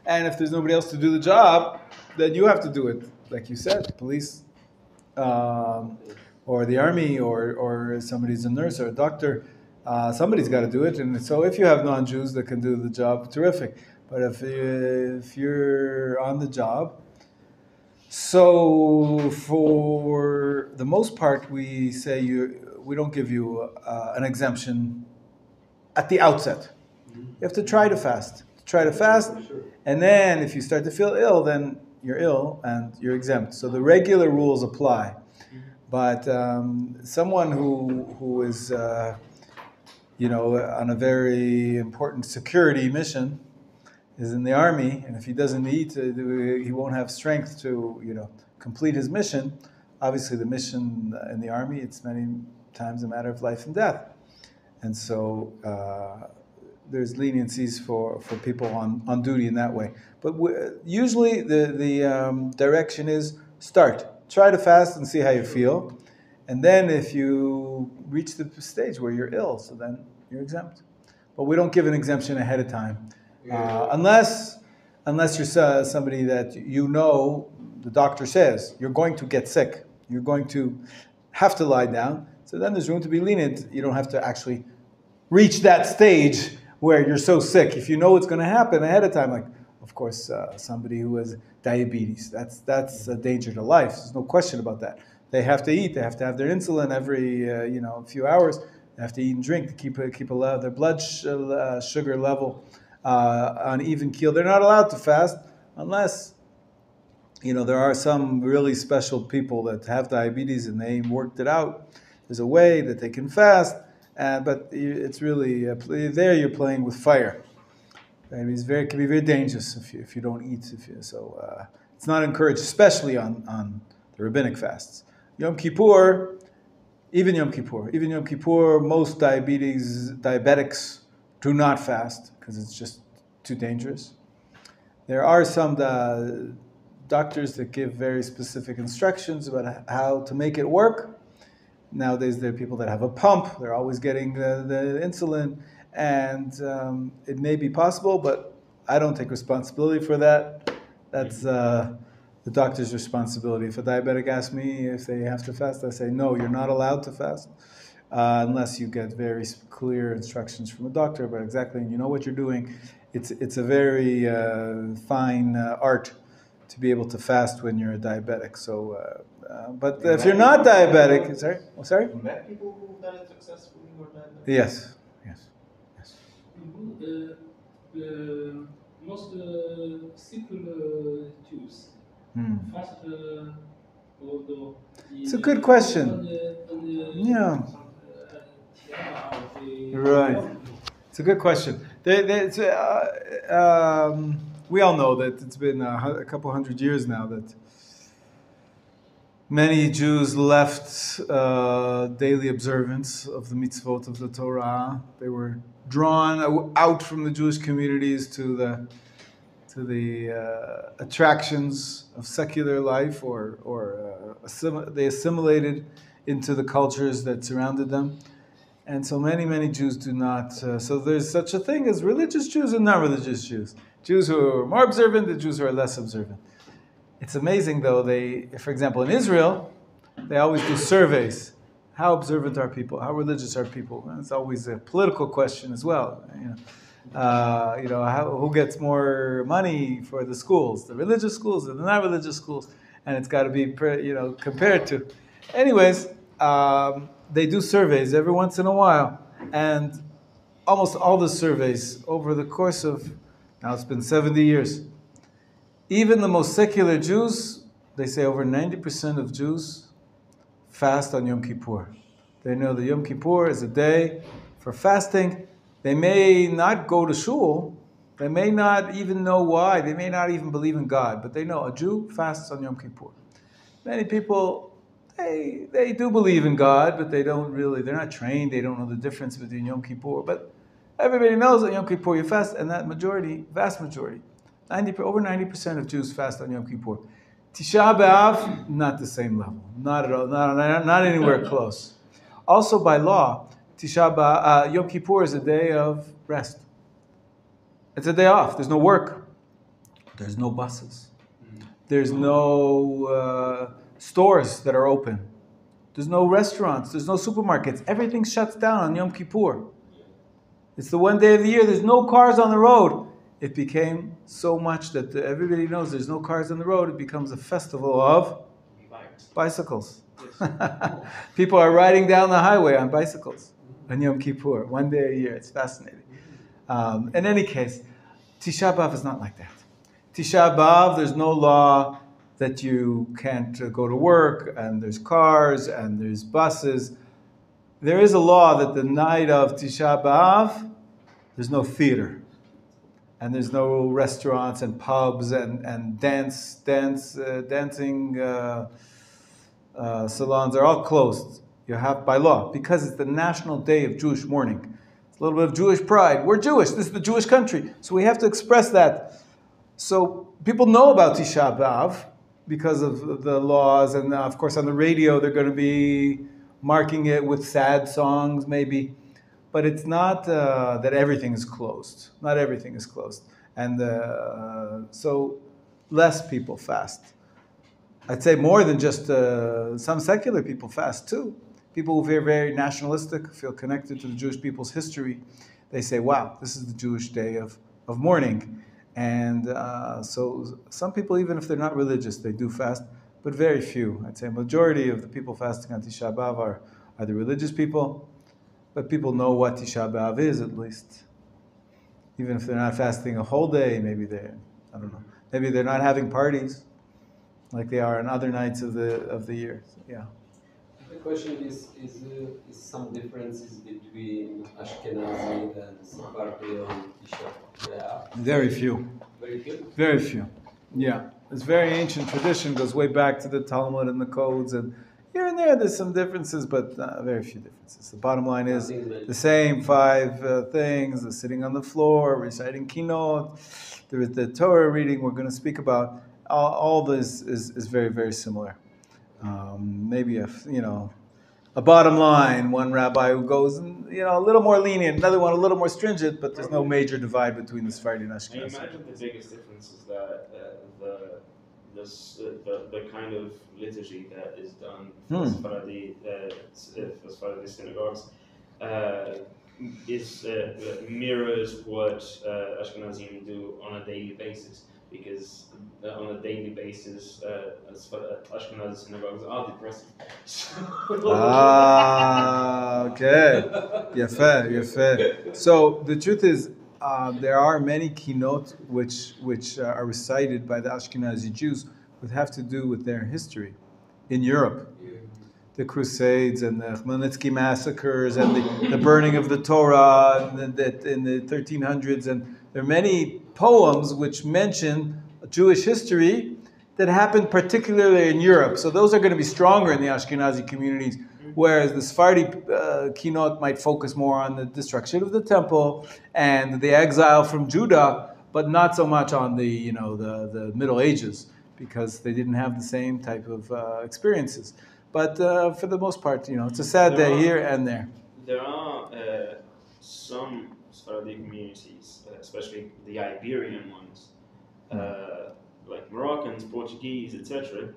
and if there's nobody else to do the job, then you have to do it. Like you said, police, um, or the army, or or somebody's a nurse or a doctor. Uh, somebody's got to do it, and so if you have non-Jews that can do the job, terrific. But if if you're on the job, so for the most part, we say you we don't give you uh, an exemption at the outset. You have to try to fast. Try to fast, and then if you start to feel ill, then you're ill and you're exempt. So the regular rules apply. But um, someone who who is uh, you know on a very important security mission is in the army, and if he doesn't eat, uh, he won't have strength to, you know, complete his mission. Obviously, the mission in the army, it's many times a matter of life and death. And so uh, there's leniencies for, for people on, on duty in that way. But usually the, the um, direction is start. Try to fast and see how you feel. And then if you reach the stage where you're ill, so then you're exempt. But we don't give an exemption ahead of time. Uh, unless, unless you're so- somebody that you know, the doctor says you're going to get sick, you're going to have to lie down. So then there's room to be lenient. You don't have to actually reach that stage where you're so sick. If you know what's going to happen ahead of time, like of course uh, somebody who has diabetes, that's that's a danger to life. There's no question about that. They have to eat. They have to have their insulin every uh, you know few hours. They have to eat and drink to keep keep a, their blood sh- uh, sugar level uh, on even keel. They're not allowed to fast unless you know there are some really special people that have diabetes and they worked it out. There's a way that they can fast, uh, but it's really uh, there you're playing with fire. I mean, it's very can be very dangerous if you, if you don't eat. If you, so uh, it's not encouraged, especially on on the rabbinic fasts. Yom Kippur, even Yom Kippur, even Yom Kippur, most diabetes diabetics do not fast because it's just too dangerous. There are some uh, doctors that give very specific instructions about how to make it work. Nowadays, there are people that have a pump. They're always getting the, the insulin, and um, it may be possible, but I don't take responsibility for that. That's uh, the doctor's responsibility. If a diabetic asks me if they have to fast, I say no. You're not allowed to fast uh, unless you get very clear instructions from a doctor about exactly and you know what you're doing. It's it's a very uh, fine uh, art to be able to fast when you're a diabetic. So, uh, uh, but if you're not diabetic, sorry, oh, sorry. You met people who've done it successfully or not? Yes, yes, yes. Uh, uh, most uh, simple uh, Jews Hmm. fast uh, although It's a good question. on the- on the- Yeah. Right. It's a good question. There, it's, uh, um, we all know that it's been a, a couple hundred years now that many Jews left uh, daily observance of the mitzvot of the Torah. They were drawn out from the Jewish communities to the to the uh, attractions of secular life, or or uh, assim- they assimilated into the cultures that surrounded them. And so many, many Jews do not. Uh, so there's such a thing as religious Jews and non religious Jews. Jews who are more observant the Jews who are less observant. It's amazing though, they, for example, in Israel, they always do surveys. How observant are people? How religious are people? And it's always a political question as well. You know, uh, you know how, who gets more money for the schools, the religious schools or the non-religious schools? And it's got to be, you know, compared to. Anyways, um, they do surveys every once in a while, and almost all the surveys over the course of now it's been 70 years. Even the most secular Jews, they say over 90% of Jews fast on Yom Kippur. They know that Yom Kippur is a day for fasting. They may not go to shul. They may not even know why. They may not even believe in God, but they know a Jew fasts on Yom Kippur. Many people they, they do believe in God, but they don't really, they're not trained, they don't know the difference between Yom Kippur. But everybody knows that Yom Kippur you fast, and that majority, vast majority, 90, over 90% of Jews fast on Yom Kippur. Tisha B'Av, not the same level, not at all, not, not anywhere close. Also by law, Tisha B'Av, uh, Yom Kippur is a day of rest. It's a day off, there's no work, there's no buses, there's no... Uh, stores that are open. There's no restaurants, there's no supermarkets. Everything shuts down on Yom Kippur. It's the one day of the year, there's no cars on the road. It became so much that everybody knows there's no cars on the road, it becomes a festival of bicycles. People are riding down the highway on bicycles on Yom Kippur, one day a year. It's fascinating. Um, in any case, Tisha B'Av is not like that. Tisha B'Av, there's no law that you can't uh, go to work, and there's cars, and there's buses. There is a law that the night of Tisha B'Av, there's no theater, and there's no restaurants and pubs and, and dance, dance, uh, dancing uh, uh, salons are all closed. You have by law because it's the national day of Jewish mourning. It's a little bit of Jewish pride. We're Jewish. This is the Jewish country, so we have to express that. So people know about Tisha B'Av, because of the laws. And uh, of course, on the radio, they're going to be marking it with sad songs, maybe. But it's not uh, that everything is closed. Not everything is closed. And uh, so less people fast. I'd say more than just uh, some secular people fast too. People who are very nationalistic, feel connected to the Jewish people's history, they say, wow, this is the Jewish day of, of mourning. And uh, so some people, even if they're not religious, they do fast, but very few. I'd say a majority of the people fasting on Tisha B'Av are, are the religious people, but people know what Tisha B'Av is at least. Even if they're not fasting a whole day, maybe they're, I don't know, maybe they're not having parties like they are on other nights of the, of the year. So, yeah. Question is, is, uh, is some differences between Ashkenazi and Sephardi B'Av? Very few. Very few? Very few. Yeah. It's very ancient tradition, goes way back to the Talmud and the codes, and here and there there's some differences, but uh, very few differences. The bottom line is the same five uh, things: the sitting on the floor, reciting kinot, the, the Torah reading we're going to speak about. All, all this is, is very, very similar. Um, maybe a you know a bottom line. One rabbi who goes you know a little more lenient, another one a little more stringent, but there's no major divide between the Sephardi and Ashkenazi. I imagine the biggest difference is that uh, the this, uh, the, the kind of liturgy that is done for Hmm. Sephardi, uh, uh, for Sephardi synagogues uh, is uh, mirrors what uh, Ashkenazim do on a daily basis. Because on a daily basis, uh, as far- Ashkenazi synagogues are depressing. So- Ah, okay. Yafe, yafe. So the truth is, uh, there are many kinot which which uh, are recited by the Ashkenazi Jews that have to do with their history in Europe. The Crusades and the Khmelnytsky massacres and the, the burning of the Torah in the, in the 1300s. And there are many poems which mention Jewish history that happened particularly in Europe. So those are going to be stronger in the Ashkenazi communities, whereas the Sephardi uh, kinot might focus more on the destruction of the temple and the exile from Judah, but not so much on the you know the, the Middle Ages because they didn't have the same type of uh, experiences. But uh, for the most part, you know, it's a sad day here and there. there are uh, some Sephardi communities, uh, especially the Iberian ones, uh, like Moroccans, Portuguese, etc.,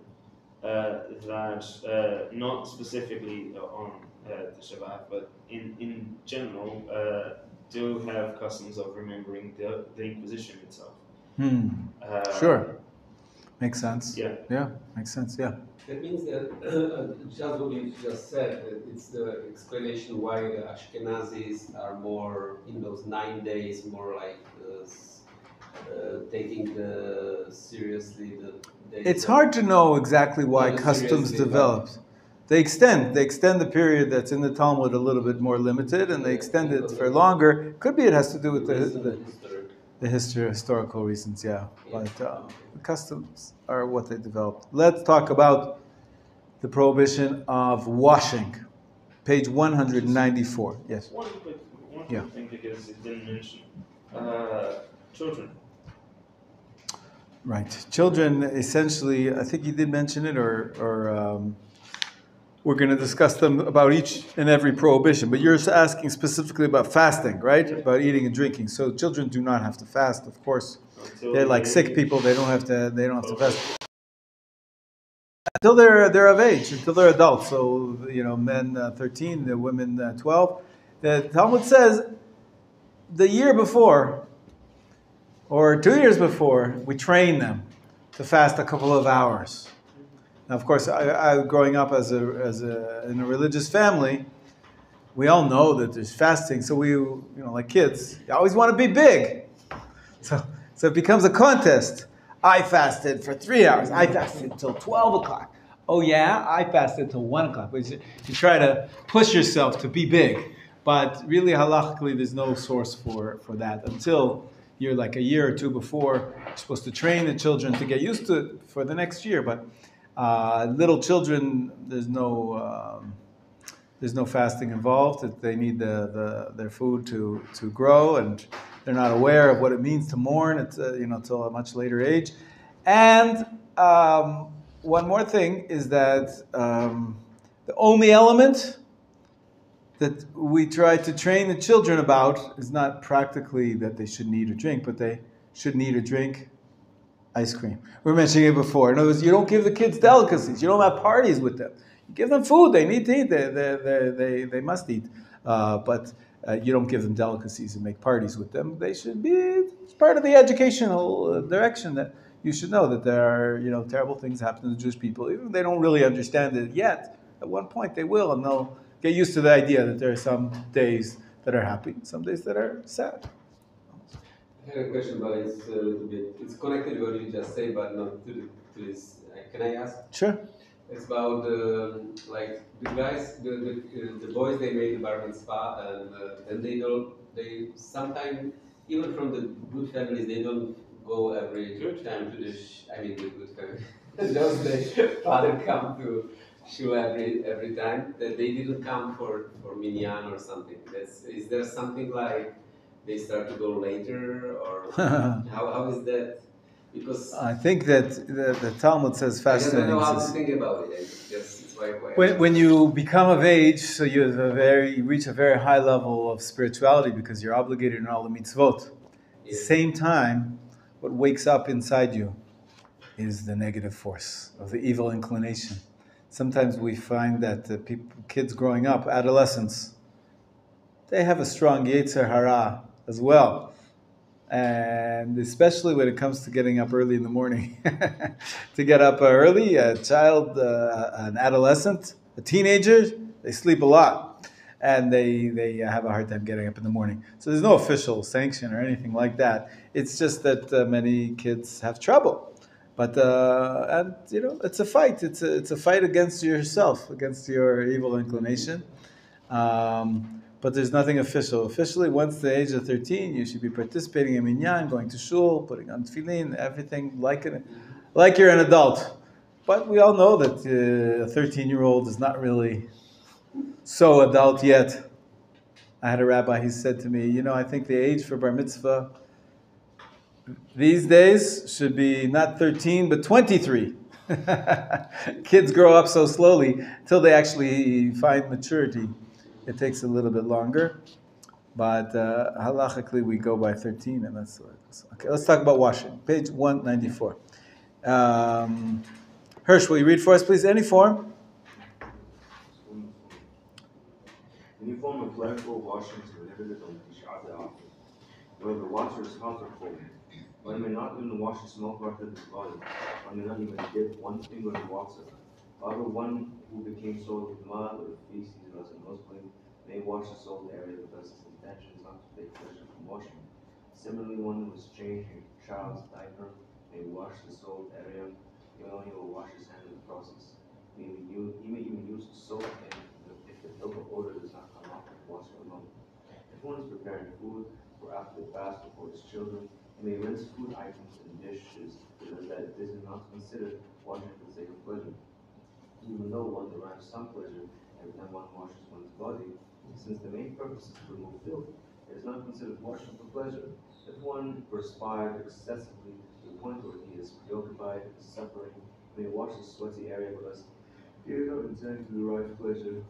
uh, that uh, not specifically on uh, the Shabbat, but in, in general, uh, do have customs of remembering the, the Inquisition itself. Hmm. Uh, Sure. Makes sense. Yeah. Yeah, makes sense. Yeah. That means that just what you just said, it's the explanation why the Ashkenazis are more in those nine days, more like uh, uh, taking the seriously the. days It's hard to know exactly why customs developed. They extend. They extend the period that's in the Talmud a little bit more limited, and they extend it for longer. Could be it has to do with the, the, history. the history, historical reasons, yeah. Yeah. But uh, customs are what they developed. Let's talk about the prohibition of washing. Page 194. Yes. One quick, one Yeah. thing because it didn't mention uh, children. Right. Children, essentially, I think you did mention it, or, or um, we're going to discuss them about each and every prohibition. But you're asking specifically about fasting, right? About eating and drinking. So children do not have to fast, of course. Until They're like sick people. They don't have to. They don't have to fast until they're they're of age, until they're adults. So you know, men uh, 13, the women uh, 12. The Talmud says the year before or two years before, we train them to fast a couple of hours. Now, of course, I, I growing up as a as a in a religious family, we all know that there's fasting. So we, you know, like kids, you always want to be big. So so it becomes a contest. I fasted for three hours. I fasted until twelve o'clock. Oh yeah, I fasted until one o'clock. But you, you try to push yourself to be big, but really halachically, there's no source for for that until you're like a year or two before. You're supposed to train the children to get used to it for the next year. But uh, little children, there's no. Um, there's no fasting involved. They need the, the, their food to, to grow, and they're not aware of what it means to mourn. It's uh, you know till a much later age. And um, one more thing is that um, the only element that we try to train the children about is not practically that they shouldn't eat or drink, but they shouldn't eat or drink ice cream. We were mentioning it before. In other words, you don't give the kids delicacies. You don't have parties with them. You give them food. They need to eat. They, they, they, they, they must eat. Uh, but uh, you don't give them delicacies and make parties with them. They should be it's part of the educational uh, direction that you should know that there are you know terrible things happen to the Jewish people. Even if they don't really understand it yet, at one point they will, and they'll get used to the idea that there are some days that are happy, some days that are sad. I had a question, but it's a little bit, it's connected to what you just said, but not to, the, to this. Uh, Can I ask? Sure. It's about um, like the guys, the, the, uh, the boys they made the bar mitzvah, and uh, then they don't. They sometimes even from the good families they don't go every Good time to the. Sh- I mean the good family. Those the father come to shul every every time that they didn't come for for minyan or something. That's is there something like they start to go later or how, how is that? Because I think that the, the Talmud says I don't know how to think about it. Just it's why, why When, when you become of age, so you have a very you reach a very high level of spirituality because you're obligated in all the mitzvot. Yeah. Same time, what wakes up inside you is the negative force of the evil inclination. Sometimes we find that the people, kids growing up, adolescents, they have a strong yetzer hara as well. And especially when it comes to getting up early in the morning. to get up early, a child, uh, an adolescent, a teenager, they sleep a lot. And they, they have a hard time getting up in the morning. So there's no official sanction or anything like that. It's just that uh, many kids have trouble. But uh, and you know, it's a fight. It's a, it's a fight against yourself, against your evil inclination. Um, but there's nothing official. Officially, once the age of 13, you should be participating in minyan, going to shul, putting on tefillin, everything like it, like you're an adult. But we all know that uh, a 13 year old is not really so adult yet. I had a rabbi, he said to me, You know, I think the age for bar mitzvah these days should be not 13, but 23. Kids grow up so slowly until they actually find maturity it takes a little bit longer. But uh, halachically, we go by 13, and that's okay. Let's talk about washing. Page 194. Um, Hirsch, will you read for us, please? Any form? Any form of clerical washing is prohibited on Tisha B'Av. Whether the water is hot or cold. One may not even wash a small part of his body. One may not even dip one finger in water. However, one who became soiled with mud or feces or as a nosebleed may wash the soiled area because his intention is not to take pleasure from washing. Similarly, one who is changing a child's diaper may wash the soiled area, even though he will wash his hand in the process. He may, use, he may even use soap if the, if the milk odor does not come off with water alone. If one is preparing food for after the fast or for his children, he may rinse food items and dishes because that this is not considered washing for the sake of pleasure. Even though one derives some pleasure every time one washes one's body, since the main purpose is to remove filth, it is not considered washing for pleasure. If one perspired excessively to the point where he is preoccupied and suffering, may wash the sweaty area because he is not intending to derive pleasure.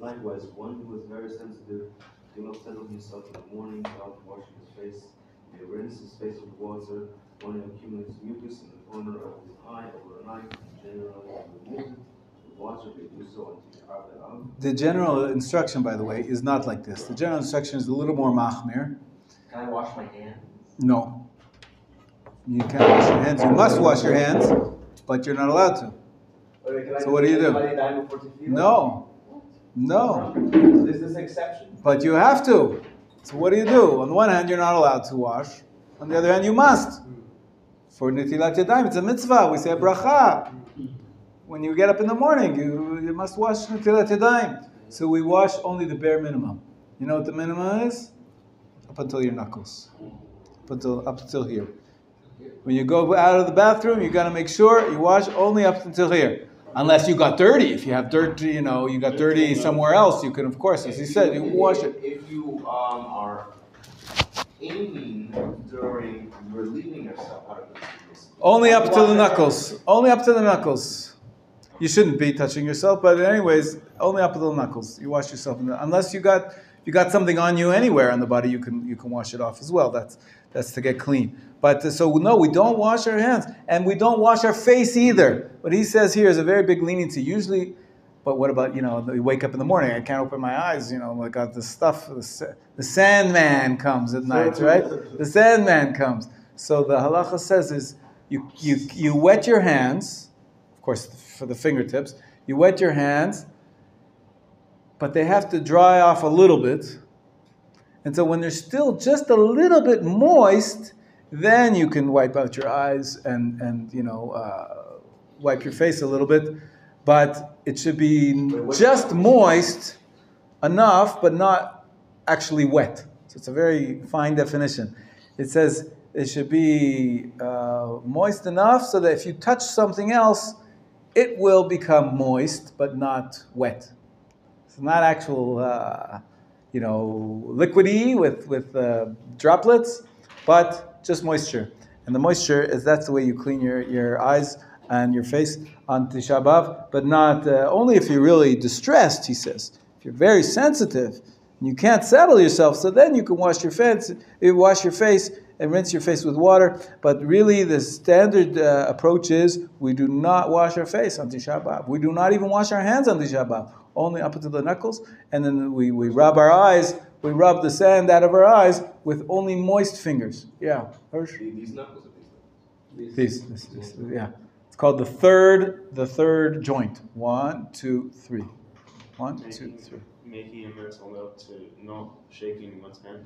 Likewise, one who is very sensitive do not settle himself in the morning without washing his face. May rinse his face with water. One accumulates mucus in the corner of his eye overnight, generally remove it with water. May do so until after out. The general instruction, by the way, is not like this. The general instruction is a little more machmir. Can I wash my hands? No. You can't wash your hands. You must wash your hands, but you're not allowed to. I So what do you do? lay down before tefillah? No. No. Is this an exception? But you have to. So what do you do? On the one hand, you're not allowed to wash. On the other hand, you must. Hmm. For Netilat Yadayim, it's a mitzvah. We say a bracha. When you get up in the morning, you, you must wash Netilat Yadayim. So we wash only the bare minimum. You know what the minimum is? Up until your knuckles. Up until, up until here. When you go out of the bathroom, you got to make sure you wash only up until here. Unless you got dirty. If you have dirt, you know, you got dirty somewhere else, you can, of course, as he said, you wash it. If you um, are aiming during relieving yourself out of the. Only up to the knuckles. Only up to the knuckles. You shouldn't be touching yourself, but anyways, only up to the knuckles. You wash yourself, in the, unless you got you got something on you anywhere on the body, you can you can wash it off as well. That's that's to get clean. But uh, so no, we don't wash our hands, and we don't wash our face either. What he says here is a very big leniency. Usually, but what about you know? You wake up in the morning, I can't open my eyes. You know, I got this stuff. The, the Sandman comes at night, right? The Sandman comes. So the halacha says is you you you wet your hands, of course for the fingertips. You wet your hands, but they have to dry off a little bit. And so when they're still just a little bit moist, then you can wipe out your eyes and and you know uh, wipe your face a little bit. But it should be just moist enough, but not actually wet. So it's a very fine definition. It says it should be uh, moist enough so that if you touch something else, it will become moist, but not wet. It's not actual, uh, you know, liquidy with with uh, droplets, but just moisture. And the moisture is that's the way you clean your, your eyes and your face on Tisha B'Av, but not uh, only if you're really distressed. He says, if you're very sensitive you can't settle yourself, so then you can wash your face, you wash your face and rinse your face with water. But really, the standard uh, approach is we do not wash our face on Tisha B'Av. We do not even wash our hands on Tisha B'Av, only up to the knuckles, and then we, we rub our eyes. We rub the sand out of our eyes with only moist fingers. Yeah, Hirsch? These knuckles these. These, this, this, yeah. It's called the third, the third joint. One, two, three. One, two, three. Making a mental note to not shaking one's hand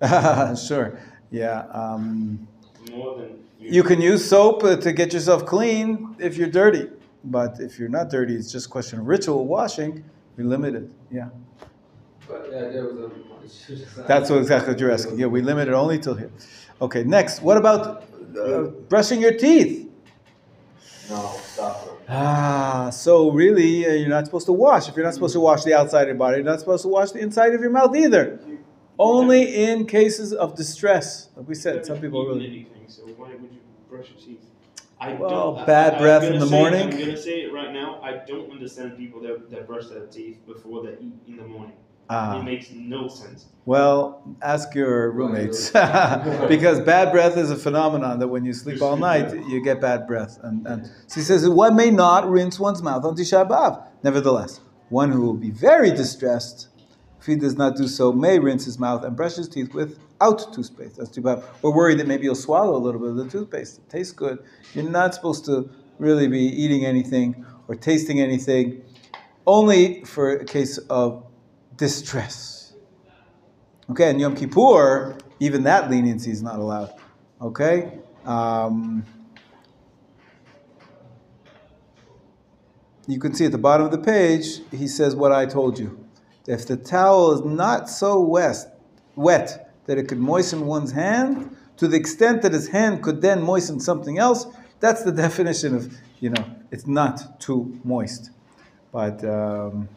sure. Yeah. Um, more than you can use soap uh, to get yourself clean if you're dirty, but if you're not dirty, it's just a question of ritual washing. We limit it. Yeah. But yeah, there was a. That's what exactly what you're asking. Yeah, we limit it only till here. Okay. Next, what about uh, brushing your teeth? Ah, so really, uh, you're not supposed to wash. If you're not supposed to wash the outside of your body, you're not supposed to wash the inside of your mouth either. Only in cases of distress. Like we said, some people really. anything. So why would you brush your teeth? I Well, don't, bad I- breath in the say morning? I'm gonna say it right now. I don't understand people that, that brush their teeth before they eat in the morning. Ah. It makes no sense. Well, ask your roommates because bad breath is a phenomenon that when you sleep all night you get bad breath. And, and so he says one may not rinse one's mouth on Tisha B'av. Nevertheless, one who will be very distressed if he does not do so may rinse his mouth and brush his teeth without toothpaste. That's too bad. We're worried that maybe you'll swallow a little bit of the toothpaste. It tastes good. You're not supposed to really be eating anything or tasting anything, only for a case of distress. Okay, and Yom Kippur, even that leniency is not allowed. Okay? Um, you can see at the bottom of the page, he says what I told you. If the towel is not so wet, wet that it could moisten one's hand, to the extent that his hand could then moisten something else, that's the definition of, you know, it's not too moist. But, um,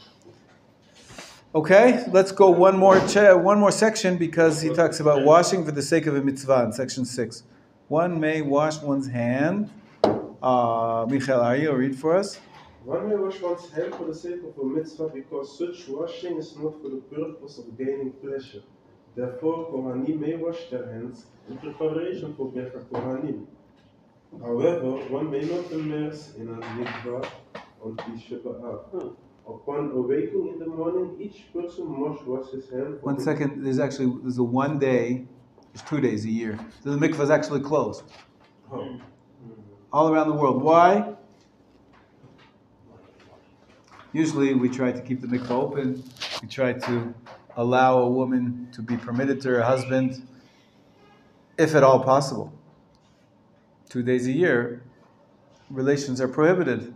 okay, let's go one more, cha- one more section because he talks about washing for the sake of a mitzvah in section 6. One may wash one's hand. Uh, Michael, are you read for us? One may wash one's hand for the sake of a mitzvah because such washing is not for the purpose of gaining pleasure. Therefore, Kohanim may wash their hands in preparation for Birkat Kohanim. However, one may not immerse in a mikvah on Tisha B'Av. Upon awaking in the morning, each person must wash his hand. for One second, there's actually, there's a one day, there's two days a year. So the mikvah is actually closed Oh. all around the world. Why? Usually we try to keep the mikvah open. We try to allow a woman to be permitted to her husband, if at all possible. Two days a year, relations are prohibited.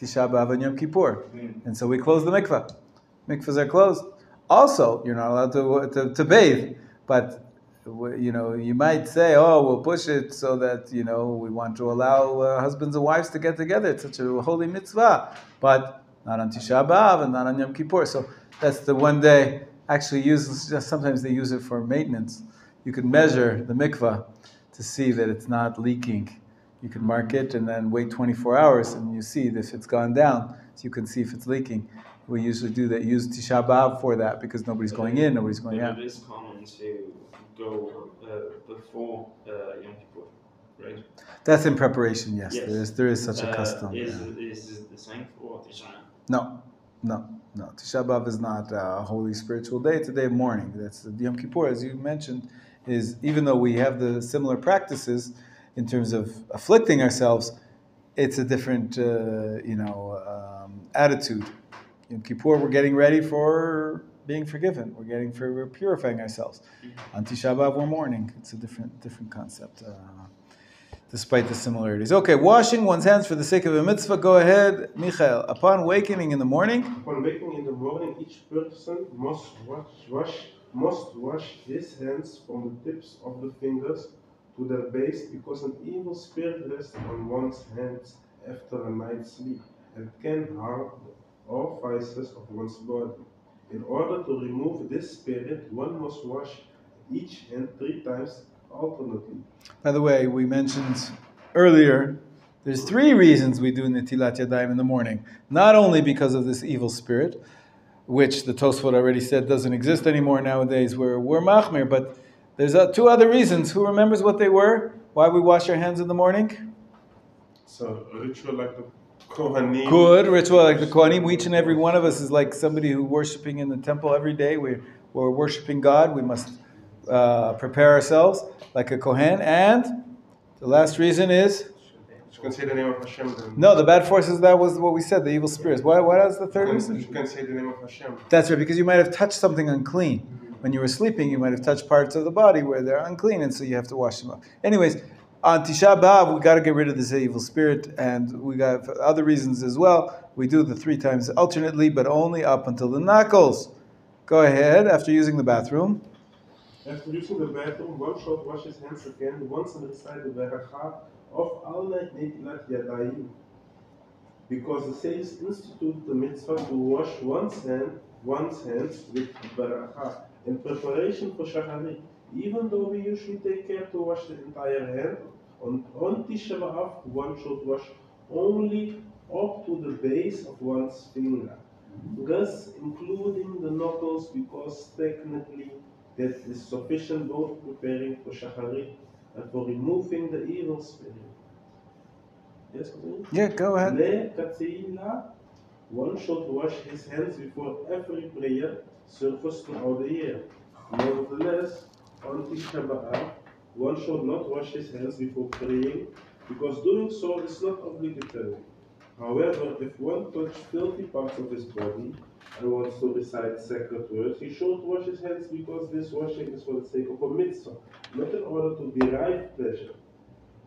Tisha B'Av and Yom Kippur. And so we close the mikvah. Mikvahs are closed. Also, you're not allowed to, to, to bathe, but you know, you might say, "Oh, we'll push it so that you know we want to allow uh, husbands and wives to get together. It's such a holy mitzvah." But not on Tisha B'av and not on Yom Kippur. So that's the one day. Actually, use sometimes they use it for maintenance. You can measure the mikvah to see that it's not leaking. You can mark it and then wait 24 hours, and you see if it's gone down. So you can see if it's leaking. We usually do that. Use Tisha B'av for that because nobody's going in, nobody's going out. it is common to go uh, before uh, Yom Kippur, right? That's in preparation. Yes, Yes. there is there is such a Uh, custom. Is, yeah. is it the same for Tisha? No, no, no. Tisha B'av is not a holy spiritual day. It's a day of mourning. That's the Yom Kippur, as you mentioned, is even though we have the similar practices in terms of afflicting ourselves, it's a different, uh, you know, um, attitude. In Kippur, we're getting ready for being forgiven. We're getting for we're purifying ourselves. On Tisha B'av, we're mourning. It's a different, different concept. Uh, despite the similarities. Okay, washing one's hands for the sake of a mitzvah. Go ahead, Michael. Upon awakening in the morning, Upon waking in the morning, each person must wash, wash, must wash his hands from the tips of the fingers to their base, because an evil spirit rests on one's hands after a night's sleep and can harm all vices of one's body. In order to remove this spirit, one must wash each hand three times alternately. by the way, we mentioned earlier. There's three reasons we do Netilat Yadayim in the morning. Not only because of this evil spirit, which the Tosfot already said doesn't exist anymore nowadays, we're, we're machmir, but there's uh, two other reasons. Who remembers what they were? Why we wash our hands in the morning? So, a ritual like the Kohanim. Good ritual like the Kohanim. Each and every one of us is like somebody who worshiping in the temple every day. We're, we're worshiping God. We must uh, prepare ourselves like a Kohen. And the last reason is You can say the name of Hashem then. no, the bad forces. That was what we said. The evil spirits. What, what else? The You third can, reason. you can say the name of Hashem. That's right, because you might have touched something unclean. When you were sleeping, you might have touched parts of the body where they're unclean, and so you have to wash them up. Anyways, on Tisha B'Av, we got to get rid of this evil spirit, and we got other reasons as well. We do the three times alternately, but only up until the knuckles. Go ahead, after using the bathroom. After using the bathroom, one should wash his hands again once and recite the beracha of Al Netilat Yadayim. Because the saints institute the mitzvah to wash one's hand, one's hands with beracha in preparation for Shacharit. Even though we usually take care to wash the entire hand, On, on Tisha B'Av, one should wash only up to the base of one's finger, thus including the knuckles, because technically that is sufficient both preparing for Shacharit and for removing the evil spirit. Yes, continue. Yeah, go ahead. Le one should wash his hands before every prayer surface the year. Nevertheless, on Tisha B'Av, one should not wash his hands before praying, because doing so is not obligatory. However, if one touches filthy parts of his body and wants to recite sacred words, he should wash his hands because this washing is for the sake of a mitzvah, not in order to derive pleasure.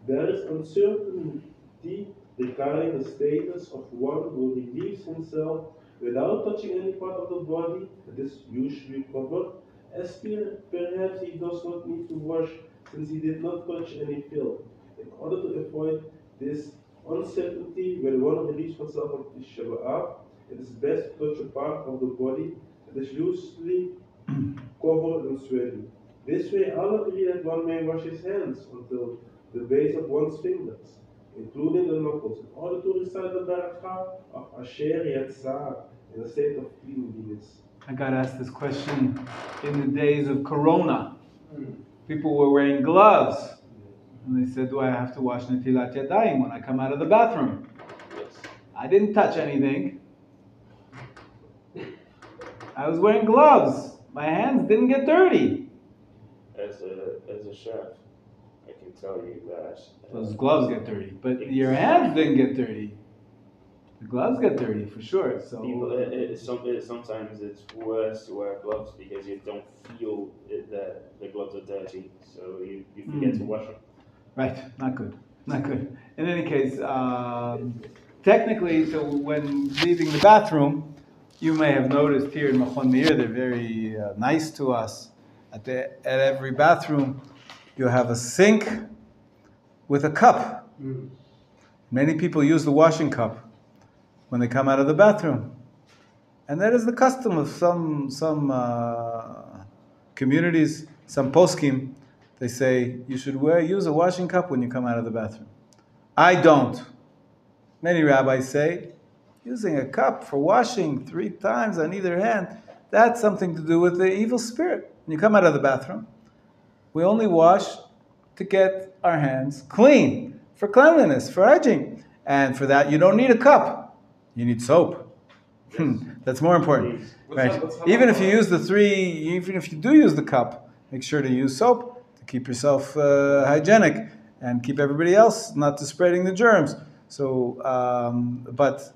There is uncertainty regarding the status of one who relieves himself without touching any part of the body that is usually covered, as perhaps he does not need to wash since he did not touch any filth. In order to avoid this uncertainty when one relieves oneself on the B'Av, it is best to touch a part of the body that is loosely covered and sweaty. This way, all agree that one may wash his hands until the base of one's fingers, including the knuckles, in order to recite the beracha of Asher Yatzar in a state of cleanliness. I got asked this question in the days of Corona. Hmm. People were wearing gloves. And they said, Do I have to wash Netilat Yadayim when I come out of the bathroom? Yes. I didn't touch anything. I was wearing gloves. My hands didn't get dirty. As a as a chef, I can tell you that. Those gloves get dirty, but your hands didn't get dirty. The gloves get dirty for sure. So People, it, it, some, it, sometimes it's worse to wear gloves because you don't feel it, that the gloves are dirty, so you, you forget Mm. to wash them. Right, not good, not good. In any case, um, technically, so when leaving the bathroom, you may have noticed here in Machon Meir, they're very uh, nice to us. At, the, at every bathroom, you have a sink with a cup. Many people use the washing cup when they come out of the bathroom. And that is the custom of some, some uh, communities, some poskim. They say you should wear, use a washing cup when you come out of the bathroom. I don't. Many rabbis say using a cup for washing three times on either hand, that's something to do with the evil spirit. When you come out of the bathroom, we only wash to get our hands clean, for cleanliness, for hygiene. And for that, you don't need a cup, you need soap. That's more important. Right. Even if you use the three, even if you do use the cup, make sure to use soap to keep yourself uh, hygienic and keep everybody else not to spreading the germs. So, um, but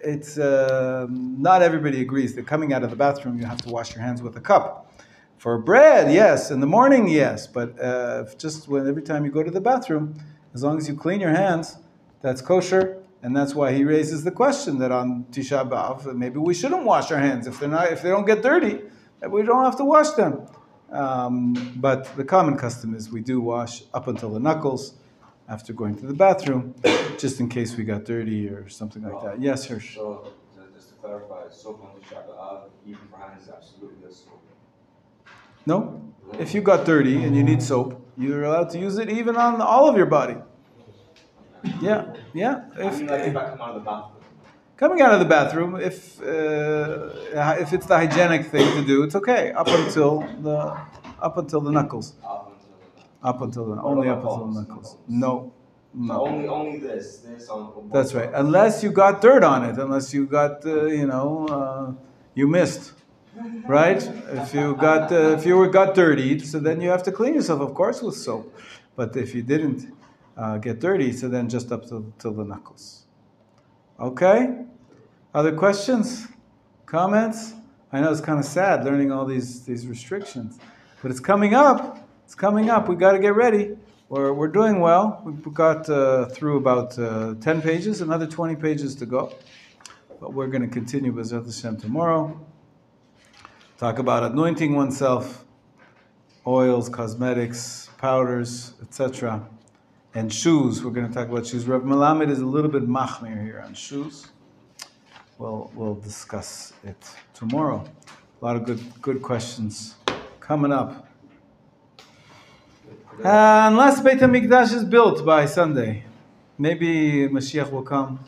it's uh, not everybody agrees that coming out of the bathroom you have to wash your hands with a cup. For bread, yes. In the morning, yes. But uh, just when every time you go to the bathroom, as long as you clean your hands, that's kosher. And that's why he raises the question that on Tisha B'av, maybe we shouldn't wash our hands if they're not, if they don't get dirty, that we don't have to wash them. Um, but the common custom is we do wash up until the knuckles after going to the bathroom, just in case we got dirty or something like that. Yes, Hirsch. So, just to clarify, soap on the Shabbat, even for hands, is absolutely a soap. No? If you got dirty and you need soap, you're allowed to use it even on all of your body. Yeah, yeah. I mean, like If, if I come out of the bathroom. coming out of the bathroom, if uh, if it's the hygienic thing to do, it's okay up until the up until the knuckles. Up until the Up until the only up until the knuckles. No No, So only, only this, this on. That's right. Unless you got dirt on it, unless you got uh, you know uh, you missed, right? If you got uh, if you were got dirty, so then you have to clean yourself, of course, with soap. But if you didn't uh, get dirty, so then just up to till the knuckles. Okay. Other questions, comments? I know it's kind of sad learning all these these restrictions, but it's coming up. It's coming up. We've got to get ready. We're, we're doing well. We've got uh, through about uh, 10 pages, another 20 pages to go. But we're going to continue with Hashem tomorrow. Talk about anointing oneself, oils, cosmetics, powders, etc. And shoes. We're going to talk about shoes. Rav Melamed is a little bit machmir here on shoes. We'll, we'll discuss it tomorrow. A lot of good, good questions coming up. Uh, unless Beit HaMikdash is built by Sunday. Maybe Mashiach will come.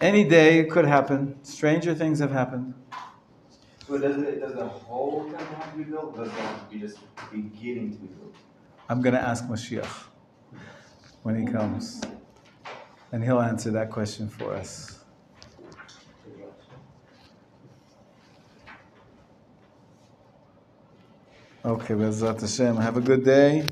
Any day it could happen. Stranger things have happened. So does the, does the whole temple have to be built? Does it have to be just beginning to be built? I'm going to ask Mashiach when he comes, and he'll answer that question for us. Okay, Bezrat Hashem. Have a good day.